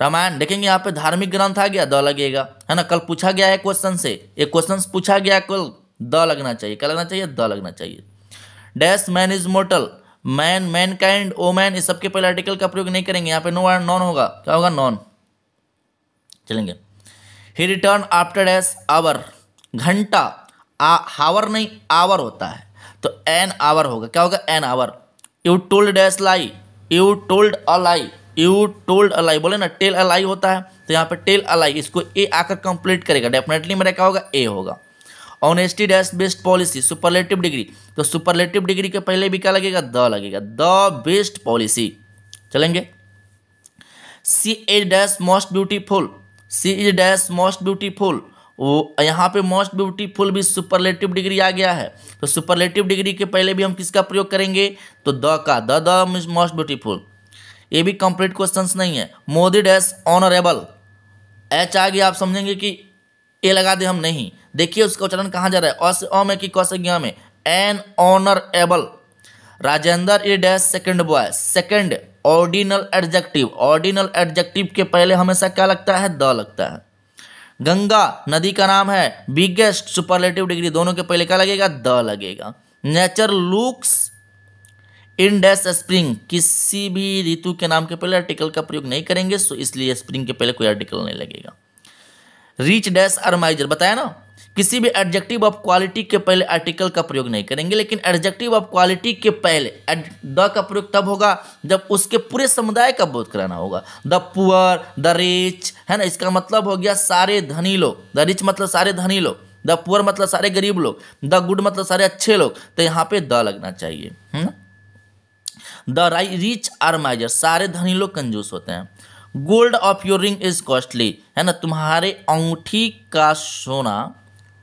रामायण, देखेंगे यहाँ पे धार्मिक ग्रंथ आ गया, द लगेगा, है ना? कल पूछा गया है क्वेश्चन से एक क्वेश्चन पूछा गया, कल द लगना चाहिए, क्या लगना चाहिए? द लगना चाहिए। Dash man is mortal man man mankind woman सबके पहले आर्टिकल का प्रयोग नहीं करेंगे, यहाँ पे नो नॉन होगा, क्या होगा? नॉन चलेंगे। He return after dash hour घंटा हावर नहीं आवर होता है। तो एन आवर होगा। क्या होगा? An hour you told dash lie you told a lie you told a lie बोले ना टेल अ लाई होता है। तो यहाँ पे टेल अ लाई इसको ए आकर कंप्लीट करेगा। डेफिनेटली मेरा क्या होगा? ए होगा। Honesty dash best policy superlative degree तो सुपरलेटिव डिग्री के पहले भी क्या लगेगा? द लगेगा। द बेस्ट पॉलिसी चलेंगे। She is dash most beautiful she is dash most beautiful. वो यहाँ पे मोस्ट ब्यूटीफुल भी सुपरलेटिव डिग्री आ गया है। तो सुपरलेटिव डिग्री के पहले भी हम किसका प्रयोग करेंगे? तो द का। The the most beautiful. ये भी कंप्लीट क्वेश्चंस नहीं है। Modi dash honourable. एच आ गया, आप समझेंगे कि ए लगा दे हम नहीं। देखिए उसका उच्चारण कहाँ जा रहा है। अ से अ में कि क से ज्ञ में। An honourable Rajendra a dash second boy second. Ordinal adjective ordinal adjective के पहले हमेशा क्या लगता है? द लगता है। गंगा नदी का नाम है। बिगेस्ट सुपरलेटिव डिग्री दोनों के पहले क्या लगेगा? द लगेगा। Nature looks in dash spring किसी भी ऋतु के नाम के पहले आर्टिकल का प्रयोग नहीं करेंगे सो इसलिए स्प्रिंग के पहले कोई आर्टिकल नहीं लगेगा। रीच डैश अरमाइजर बताया ना? किसी भी एडजेक्टिव ऑफ़ क्वालिटी के पहले आर्टिकल का प्रयोग नहीं करेंगे, लेकिन एडजेक्टिव ऑफ़ क्वालिटी के पहले द का प्रयोग तब होगा जब उसके पूरे समुदाय का बोध कराना होगा। द पुअर द रिच है ना? इसका मतलब हो गया सारे धनी लोग। द रिच मतलब सारे धनी लोग। द पुअर मतलब सारे गरीब लोग। द गुड मतलब सारे अच्छे लोग। तो यहाँ पे द लगना चाहिए द रिच आर माइजर सारे धनी लोग कंजूस होते हैं। Gold of your ring is costly है ना? तुम्हारे अंगूठी का सोना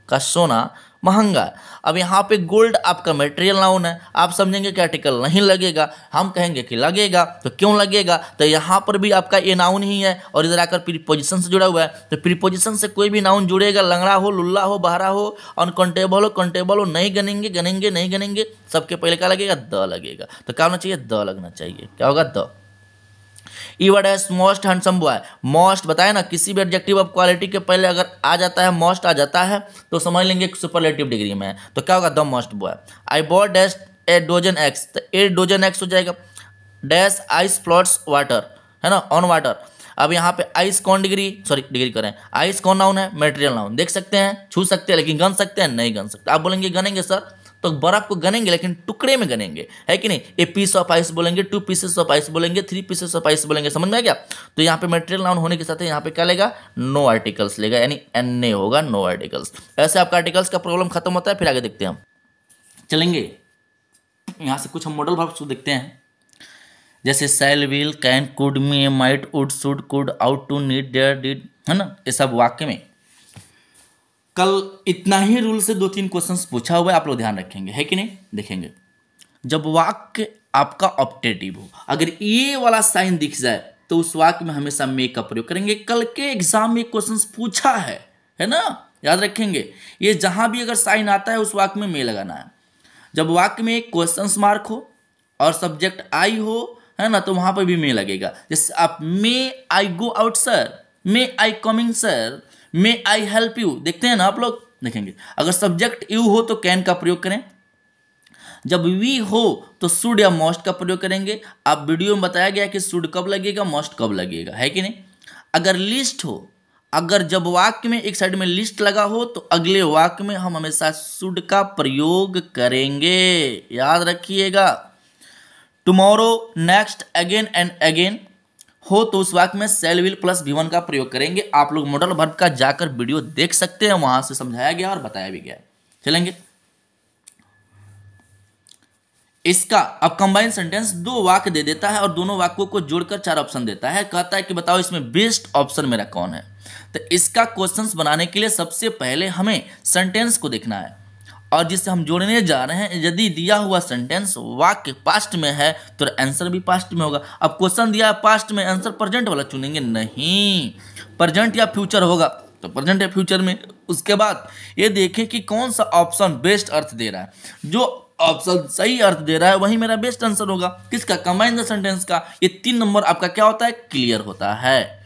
का सोना महँगा अब यहाँ पे गोल्ड आपका मटेरियल नाउन है। आप समझेंगे कि आर्टिकल नहीं लगेगा। हम कहेंगे कि लगेगा तो क्यों लगेगा? तो यहाँ पर भी आपका ये नाउन ही है और इधर आकर प्रीपोजिशन से जुड़ा हुआ है। तो प्रीपोजिशन से कोई भी नाउन जुड़ेगा, लंगड़ा हो, लुल्ला हो, बहरा हो अनकंटेबल हो कंटेबल हो, नहीं गनेंगे गनेंगे, नहीं गनेंगे, सबके पहले क्या लगेगा? द लगेगा। तो क्या होना चाहिए? द लगना चाहिए। क्या होगा? द। ई वर्ड है मोस्ट हैंडसम बॉय मोस्ट बताए ना, किसी भी एडजेक्टिव ऑफ़ क्वालिटी के पहले अगर आ जाता है मोस्ट आ जाता है तो समझ लेंगे सुपरलेटिव डिग्री में तो क्या होगा the most boy I bought dash a dozen eggs तो ए डोजन एक्स हो जाएगा। डैश आइस फ्लोट्स वाटर है ना ऑन वाटर अब यहाँ पे आइस कौन डिग्री सॉरी डिग्री करें। आइस कौन नाउन है? मेटेरियल नाउन देख सकते हैं, छू सकते हैं, लेकिन गन सकते हैं, नहीं गन सकते। आप बोलेंगे, गनेंगे सर तो बर्फ़ को गनेंगे, लेकिन टुकड़े में गनेंगे। है कि नहीं? ए पीस ऑफ़ आइस बोलेंगे टू पीसेस ऑफ़ आइस बोलेंगे थ्री पीसेस ऑफ़ आइस बोलेंगे। समझ में आ गया? तो यहाँ पे मेटेरियल नाउन होने के साथ यहाँ पे क्या लेगा? नो आर्टिकल्स लेगा, यानी एन ए होगा नो आर्टिकल्स ऐसे आपका आर्टिकल्स का प्रॉब्लम खत्म होता है, फिर आगे देखते हैं हम। चलेंगे। यहाँ से कुछ हम मॉडल भाव देखते हैं। जैसे shall will can could may might would should could ought to need dare did है ना? ये सब वाक्य में। कल इतना ही रूल से दो तीन क्वेश्चंस पूछा हुआ है, आप लोग ध्यान रखेंगे, है कि नहीं? देखेंगे। जब वाक्य आपका ऑप्टेटिव हो अगर ये वाला साइन दिख जाए तो उस वाक्य में हमेशा मे का प्रयोग करेंगे। कल के एग्ज़ाम में क्वेश्चंस पूछा है है ना? याद रखेंगे। ये जहाँ भी अगर साइन आता है, उस वाक्य में मे लगाना है। जब वाक्य में क्वेश्चन मार्क हो, और सब्जेक्ट आई हो, है ना? तो वहाँ पर भी मे लगेगा। जैसे आप may I go out sir may I coming sir may I help you देखते हैं ना आप लोग? देखेंगे। अगर सब्जेक्ट यू हो तो कैन का प्रयोग करें। जब वी हो तो सुड या मोस्ट का प्रयोग करेंगे। आप वीडियो में बताया गया कि सुड कब लगेगा मोस्ट कब लगेगा। है कि नहीं? अगर लिस्ट हो, अगर जब वाक्य में एक साइड में लिस्ट लगा हो तो अगले वाक्य में हम हमेशा सुड का प्रयोग करेंगे। याद रखिएगा। Tomorrow next again and again हो तो उस वाक्य में सेल विल प्लस वन का प्रयोग करेंगे। आप लोग मॉडल वर्ब का जाकर वीडियो देख सकते हैं, वहाँ से समझाया गया और बताया भी गया चलेंगे। इसका अब कंबाइन सेंटेंस दो वाक्य दे देता है और दोनों वाक्यों को जोड़कर चार ऑप्शन देता है। कहता है कि बताओ इसमें बेस्ट ऑप्शन मेरा कौन है? तो इसका क्वेश्चंस बनाने के लिए सबसे पहले हमें सेंटेंस को देखना है। और जिससे हम जोड़ने जा रहे हैं, यदि दिया हुआ सेंटेंस वाक्य पास्ट में है तो आंसर भी पास्ट में होगा। अब क्वेश्चन दिया है पास्ट में आंसर प्रेजेंट वाला चुनेंगे? नहीं। प्रेजेंट या फ्यूचर होगा? तो प्रेजेंट या फ्यूचर में, उसके बाद ये देखें कि कौन सा ऑप्शन बेस्ट अर्थ दे रहा है। जो ऑप्शन सही अर्थ दे रहा है, वही मेरा बेस्ट आंसर होगा। किसका? कंबाइन द सेंटेंस का। ये तीन नंबर आपका क्या होता है? क्लियर होता है।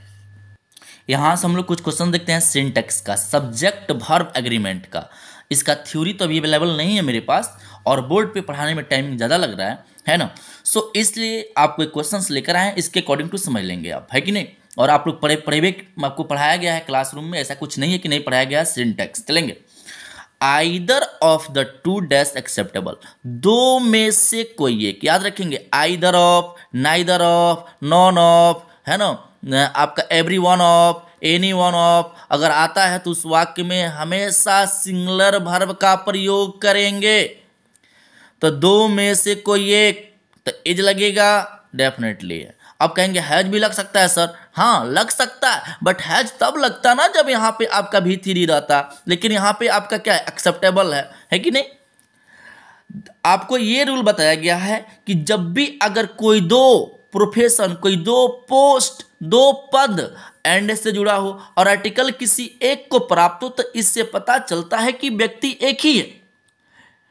यहाँ से हम लोग कुछ क्वेश्चन देखते हैं सिंटेक्स का सब्जेक्ट वर्ब एग्रीमेंट का। इसका थ्योरी तो अभी अवेलेबल नहीं है मेरे पास और बोर्ड पे पढ़ाने में टाइमिंग ज़्यादा लग रहा है है ना? सो so, इसलिए आप कोई क्वेश्चंस लेकर आए हैं इसके अकॉर्डिंग टू समझ लेंगे आप है कि नहीं? और आप लोग पढ़े पढ़े आपको पढ़ाया गया है क्लासरूम में ऐसा कुछ नहीं है कि नहीं पढ़ाया गया सिंटेक्स चलेंगे? Either of the two dash acceptable दो में से कोई एक याद रखेंगे either of neither of none of है ना? आपका every one of any one of अगर आता है तो उस वाक्य में हमेशा सिंगलर भर्व का प्रयोग करेंगे। तो दो में से कोई एक तो इज़ लगेगा डेफिनेटली अब कहेंगे हैज़ भी लग सकता है सर हाँ लग सकता है बट हैज़ तब लगता ना जब यहाँ पे आपका भी थ्री रहता। लेकिन यहाँ पे आपका क्या एक्सेप्टेबल है। है कि नहीं? आपको ये रूल बताया गया है कि जब भी अगर कोई दो प्रोफेशन कोई दो पोस्ट दो पद एंड से जुड़ा हो और आर्टिकल किसी एक को प्राप्त हो तो इससे पता चलता है कि व्यक्ति एक ही है।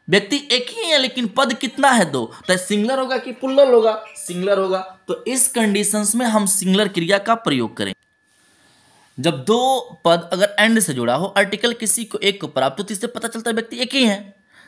व्यक्ति एक ही है, लेकिन पद कितना है दो? तो सिंगलर होगा कि पुल्लर होगा? सिंगलर होगा। तो इस कंडीशंस में हम सिंगलर क्रिया का प्रयोग करें। जब दो पद अगर एंड से जुड़ा हो आर्टिकल किसी को एक को प्राप्त हो तो इससे पता चलता है व्यक्ति एक ही है।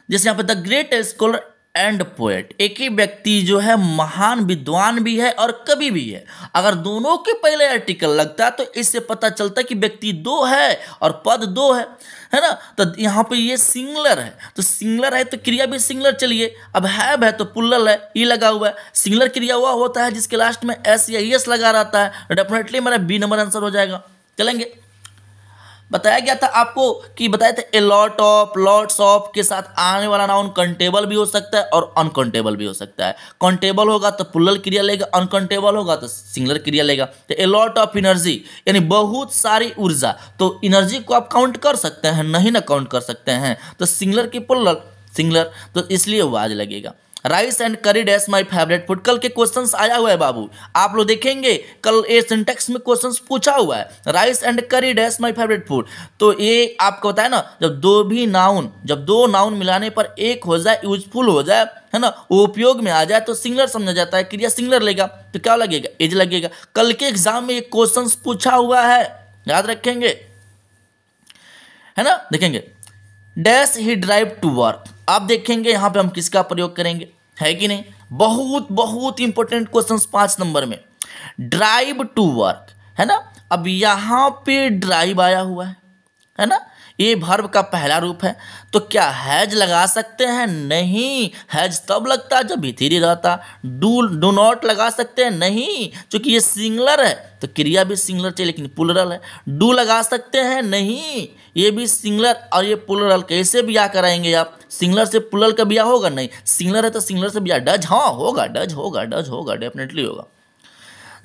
जैसे यहाँ पे the great scholar and poet. एक ही व्यक्ति जो है महान, विद्वान भी है और कवि भी है। अगर दोनों के पहले आर्टिकल लगता है तो इससे पता चलता कि व्यक्ति दो है और पद दो है। है ना? तो यहाँ पे ये सिंगलर है। तो सिंगलर है तो क्रिया भी सिंगलर चलिए। अब हैब है तो पुल्लर है ई लगा हुआ है। सिंगलर क्रिया हुआ होता है जिसके लास्ट में एस या एस लगा रहता है। डेफिनेटली मेरा बी नंबर आंसर हो जाएगा। चलेंगे। बताया गया था आपको कि बताया था ए ऑफ़ लॉट्स ऑफ़ के साथ आने वाला नाउन कंटेबल भी हो सकता है और अनकंटेबल भी हो सकता है। कंटेबल होगा तो पुल्लल क्रिया लेगा अनकंटेबल होगा तो सिंगलर क्रिया लेगा। तो ए लॉट ऑफ़ एनर्जी यानी बहुत सारी ऊर्जा तो एनर्जी को आप काउंट कर सकते हैं, नहीं ना काउंट कर सकते हैं। तो सिंगलर की पुल्लल सिंगलर तो इसलिए वो आज लगेगा। Rice and curry dash my favourite food. कल के क्वेश्चन आया हुआ है बाबू। आप लोग देखेंगे, कल ए सिंटेक्स में क्वेश्चंस पूछा हुआ है। Rice and curry dash my favourite food. तो ये आपको बताया ना, जब दो भी नाउन जब दो नाउन मिलाने पर एक हो जाए यूजफुल हो जाए, है ना उपयोग में आ जाए तो सिंगलर समझा जाता है, क्रिया सिंगलर लेगा। तो क्या लगेगा? एज लगेगा। कल के एग्ज़ाम में ये क्वेश्चन पूछा हुआ है। याद रखेंगे। है ना? देखेंगे। Dash he drive to work. आप देखेंगे यहाँ पे हम किसका प्रयोग करेंगे? है कि नहीं? बहुत बहुत इंपॉर्टेंट क्वेश्चन पाँच नंबर में। ड्राइव टू वर्क, है ना? अब यहाँ पे ड्राइव आया हुआ है है ना? ये भर्व का पहला रूप है। तो क्या हैज़ लगा सकते हैं? नहीं। हैज़ तब लगता जब भीतरी रहता। डू डू नॉट लगा सकते हैं? नहीं। क्योंकि ये सिंगलर है तो क्रिया भी सिंगलर चाहिए, लेकिन पुलरल है। डू लगा सकते हैं? नहीं। ये भी सिंगलर, और ये पुलरल कैसे ब्याह कराएँगे आप? सिंगलर से पुलर का ब्याह होगा? नहीं। सिंगलर है तो सिंगलर से ब्याह। डज हाँ होगा, डज होगा डज, होगा डेफिनेटली होगा।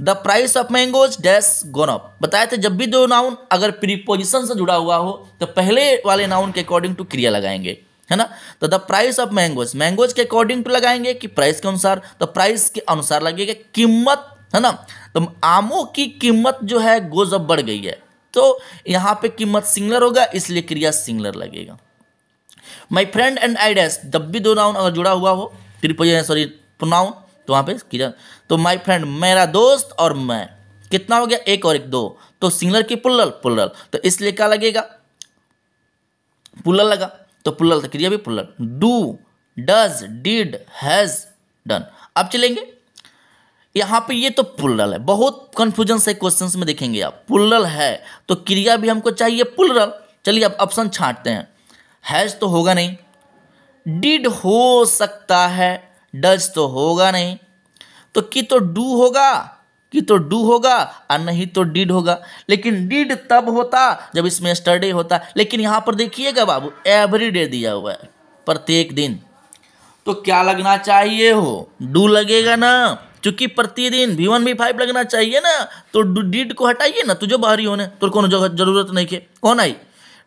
The price of mangoes dash gone up बताए थे जब भी दो नाउन अगर प्रीपोजिशन से जुड़ा हुआ हो तो पहले वाले नाउन के अकॉर्डिंग टू क्रिया लगाएँगे, है ना? तो the price of mangoes mangoes के अकॉर्डिंग टू लगाएँगे कि प्राइस के अनुसार तो प्राइस के अनुसार लगेगा कीमत, है ना? तो आमों की कीमत जो है गोज अब बढ़ गई है। तो यहाँ पे कीमत सिंगलर होगा, इसलिए क्रिया सिंगलर लगेगा। My friend and I dash जब भी दो नाउन अगर जुड़ा हुआ हो सॉरी प्रोनाउन तो वहाँ पे किया तो माई फ्रेंड मेरा दोस्त और मैं। कितना हो गया? एक और एक दो। तो सिंगलर की पुल्लल पुल्लल तो इसलिए क्या लगेगा? पुल्लल लगा। तो पुल्लल तो क्रिया भी plural do does did has done अब चलेंगे। यहाँ पे ये तो पुल्लल है। बहुत कंफ्यूजन से क्वेश्चंस में देखेंगे आप। पुल्लल है। तो क्रिया भी हमको चाहिए पुल्लल चलिए अब ऑप्शन छांटते हैं। हैज़ तो होगा नहीं। डिड हो सकता है। डज तो होगा नहीं। तो कि तो डू होगा, कि तो डू होगा, और नहीं तो डिड होगा। लेकिन डिड तब होता जब इसमें स्टरडे होता। लेकिन यहाँ पर देखिएगा बाबू एवरी डे दिया हुआ है, प्रत्येक दिन। तो क्या लगना चाहिए हो? डू लगेगा ना। क्योंकि प्रतिदिन वी वन वी फाइव लगना चाहिए ना तो डिड को हटाइए ना, तुझे बाहरी होने। तो कौन ज़रूरत नहीं के। कौन आई?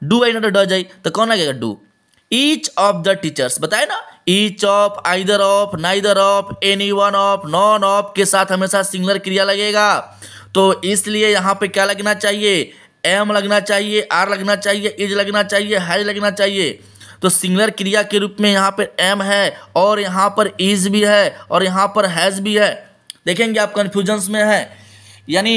डू आई ना तो डज आई तो कौन आ गया do? Each of the teachers बताए ना each of either of neither of any one of none of के साथ हमेशा सिंगलर क्रिया लगेगा। तो इसलिए यहाँ पे क्या लगना चाहिए? एम लगना चाहिए आर लगना चाहिए इज़ लगना चाहिए हैज़ लगना चाहिए। तो सिंगलर क्रिया के रूप में यहाँ पर एम है और यहाँ पर इज़ भी है और यहाँ पर हैज़ भी है। देखेंगे आप कन्फ्यूजन्स में है। यानी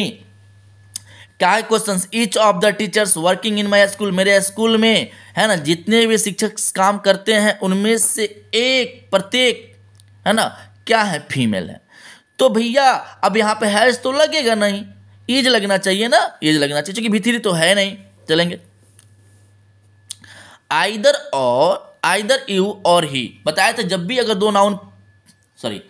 क्या question each of the teachers working in my school मेरे स्कूल में, है ना, जितने भी शिक्षक काम करते हैं, उनमें से एक, प्रत्येक, है ना, क्या है फीमेल है। तो भैया, अब यहाँ पे हैज़ तो लगेगा नहीं, ईज लगना चाहिए ना, ईज लगना चाहिए क्योंकि भिथरी तो है नहीं, चलेंगे। आइदर और आइदर यू और ही बताया था, जब भी अगर दो नाउन सॉरी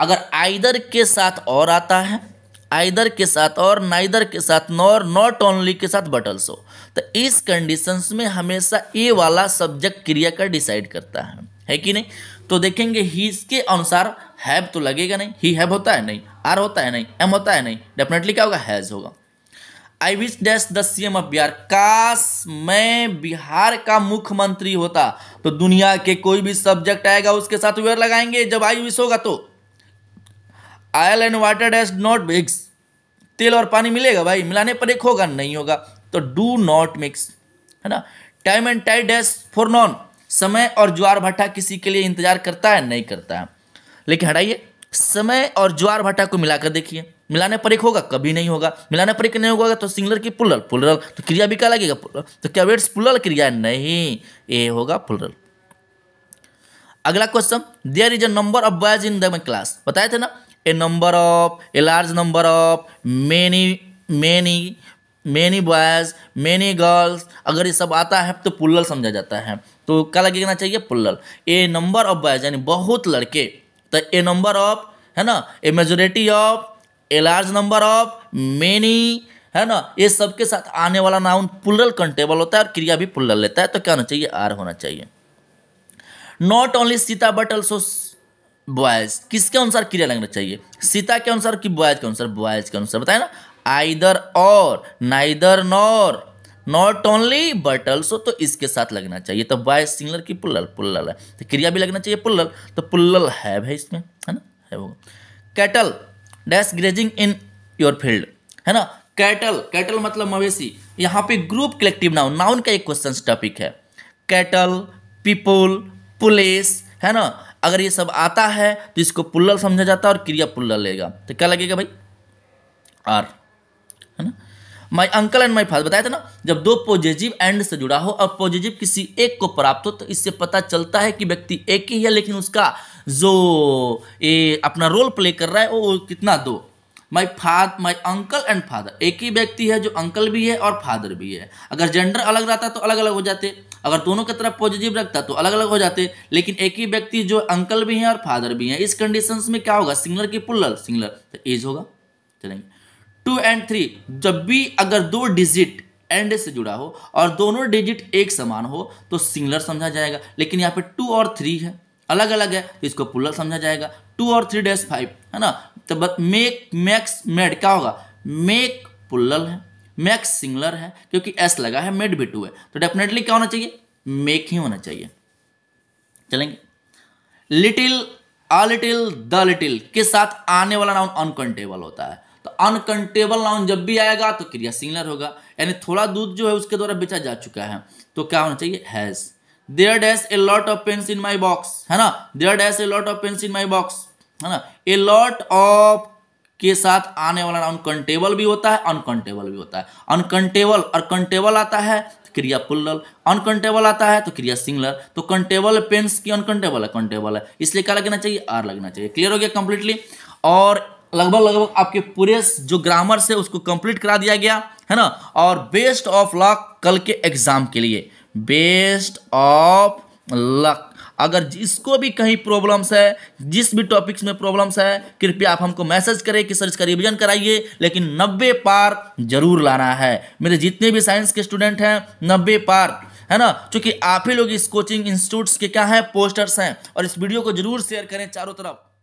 अगर आइदर के साथ और आता है आइदर के साथ और नाइदर के साथ, नॉर, नॉट ओनली के साथ बट ऑल्सो तो इस कंडीशंस में हमेशा ए वाला सब्जेक्ट क्रिया का डिसाइड करता है। है कि नहीं? तो देखेंगे ही के अनुसार हैव तो लगेगा नहीं। ही हैव होता है नहीं। आर होता है नहीं। एम होता है नहीं। डेफिनेटली क्या होगा? हैज़ होगा। I wish dash the C M of Bihar काश मैं बिहार का मुख्यमंत्री होता तो दुनिया के कोई भी सब्जेक्ट आएगा, उसके साथ वेयर लगाएँगे। जब आई विश होगा तो। Oil and water dash not mix. तेल और पानी मिलेगा भाई, मिलाने पर एक होगा, नहीं होगा तो डू नॉट मिक्स, है ना? Time and tide dash for none, समय और ज्वार भट्टा किसी के लिए इंतज़ार करता है, नहीं करता है। लेकिन हटाइए, समय और ज्वार भट्टा को मिलाकर देखिए, मिलाने पर एक होगा, कभी नहीं होगा, मिलाने पर एक नहीं होगा तो सिंगलर की पुलल पुलरल तो क्रिया भी क्या लगेगा, पुलरल तो क्या वेट्स पुलल क्रिया? नहीं ए होगा पुलरल। अगला question, there is a number of boys in the class, बताए थे ना? A number of a large number of many many many boys many girls अगर ये सब आता है तो पुल्लल समझा जाता है। तो क्या लगेगा चाहिए? Plural. A number of boys यानी बहुत लड़के। तो ए नंबर ऑफ़ है ना? A majority of a large number of many है ना? ये सबके साथ आने वाला नाउन पुलरल कंटेबल होता है और क्रिया भी पुलरल लेता है। तो क्या होना चाहिए? आर होना चाहिए। Not only Sita but also boys किसके अनुसार क्रिया लगना चाहिए? सीता के अनुसार कि बॉयज़ के अनुसार? बॉयज़ के अनुसार बताए ना? आइदर और neither nor not only but also तो इसके साथ लगना चाहिए। तो बॉयज़ सिंगलर की पुल्लल? पुल्लल है। तो क्रिया भी लगना चाहिए पुल्लल। तो पुल्लल है भाई इसमें, है ना? है वो। Cattle dash grazing in your field है ना? कैटल कैटल मतलब मवेशी। यहाँ पे ग्रुप कलेक्टिव नाउन नाउन का एक क्वेश्चन टॉपिक है। कैटल पीपुल पुलिस है ना? अगर ये सब आता है तो इसको पुल्लल समझा जाता है और क्रिया पुल्लल लेगा। तो क्या लगेगा भाई? आर है ना? My uncle and my father बताया था ना? जब दो पॉजिटिव एंड से जुड़ा हो और पॉजिटिव किसी एक को प्राप्त हो तो इससे पता चलता है कि व्यक्ति एक ही है, लेकिन उसका जो ये अपना रोल प्ले कर रहा है, वो कितना दो? My father my uncle and father एक ही व्यक्ति है जो अंकल भी है और फादर भी है। अगर जेंडर अलग रहता तो अलग अलग हो जाते। अगर दोनों की तरफ़ पॉजिटिव रखता तो अलग अलग हो जाते, लेकिन एक ही व्यक्ति जो अंकल भी है और फादर भी है, इस कंडीशन में क्या होगा? सिंगलर की पुल्लर सिंगलर तो एज होगा। चलेंगे। टू एंड थ्री जब भी अगर दो डिजिट एंड से जुड़ा हो और दोनों डिजिट एक समान हो तो सिंगलर समझा जाएगा। लेकिन यहाँ पे टू और थ्री है। अलग अलग है तो इसको पुल्लर समझा जाएगा। टू और थ्री डैश फाइव है ना? तो मेक मैक्स मेड क्या होगा? मेक पुल्लल है। मैक्स सिंगलर है, क्योंकि एस लगा है मेड भी टू है। तो डेफिनेटली क्या होना चाहिए? मेक ही होना चाहिए। चलेंगे। Little a little the little के साथ आने वाला नाउन अनकंटेबल होता है। तो अनकंटेबल नाउन जब भी आएगा तो क्रिया सिंगलर होगा। यानी थोड़ा दूध जो है, उसके द्वारा बेचा जा चुका है। तो क्या होना चाहिए? Has there dash a lot of pens in my box है ना? There dash a lot of pens in my box है ना? ए लॉट ऑफ़ के साथ आने वाला नाउन कंटेबल भी होता है अनकंटेबल भी होता है। अनकंटेबल और कंटेबल आता है, क्रिया पुल्लल। अनकंटेबल आता है तो क्रिया सिंगलर। तो कंटेबल पेन्स की अनकंटेबल है कंटेबल है इसलिए क्या लगना चाहिए? आर लगना चाहिए। क्लियर हो गया कंप्लीटली और लगभग लगभग आपके पूरे जो ग्रामर से उसको कंप्लीट करा दिया गया, है ना? और बेस्ट ऑफ़ लक कल के एग्ज़ाम के लिए। बेस्ट ऑफ़ लक अगर जिसको भी कहीं प्रॉब्लम्स है, जिस भी टॉपिक्स में प्रॉब्लम्स है, कृपया आप हमको मैसेज करें कि सर इसका रिविजन कराइए, लेकिन नब्बे पार ज़रूर लाना है। मेरे जितने भी साइंस के स्टूडेंट हैं, नब्बे पार, है ना? क्योंकि आप ही लोग इस कोचिंग इंस्टीट्यूट्स के क्या हैं पोस्टर्स हैं, और इस वीडियो को ज़रूर शेयर करें चारों तरफ़।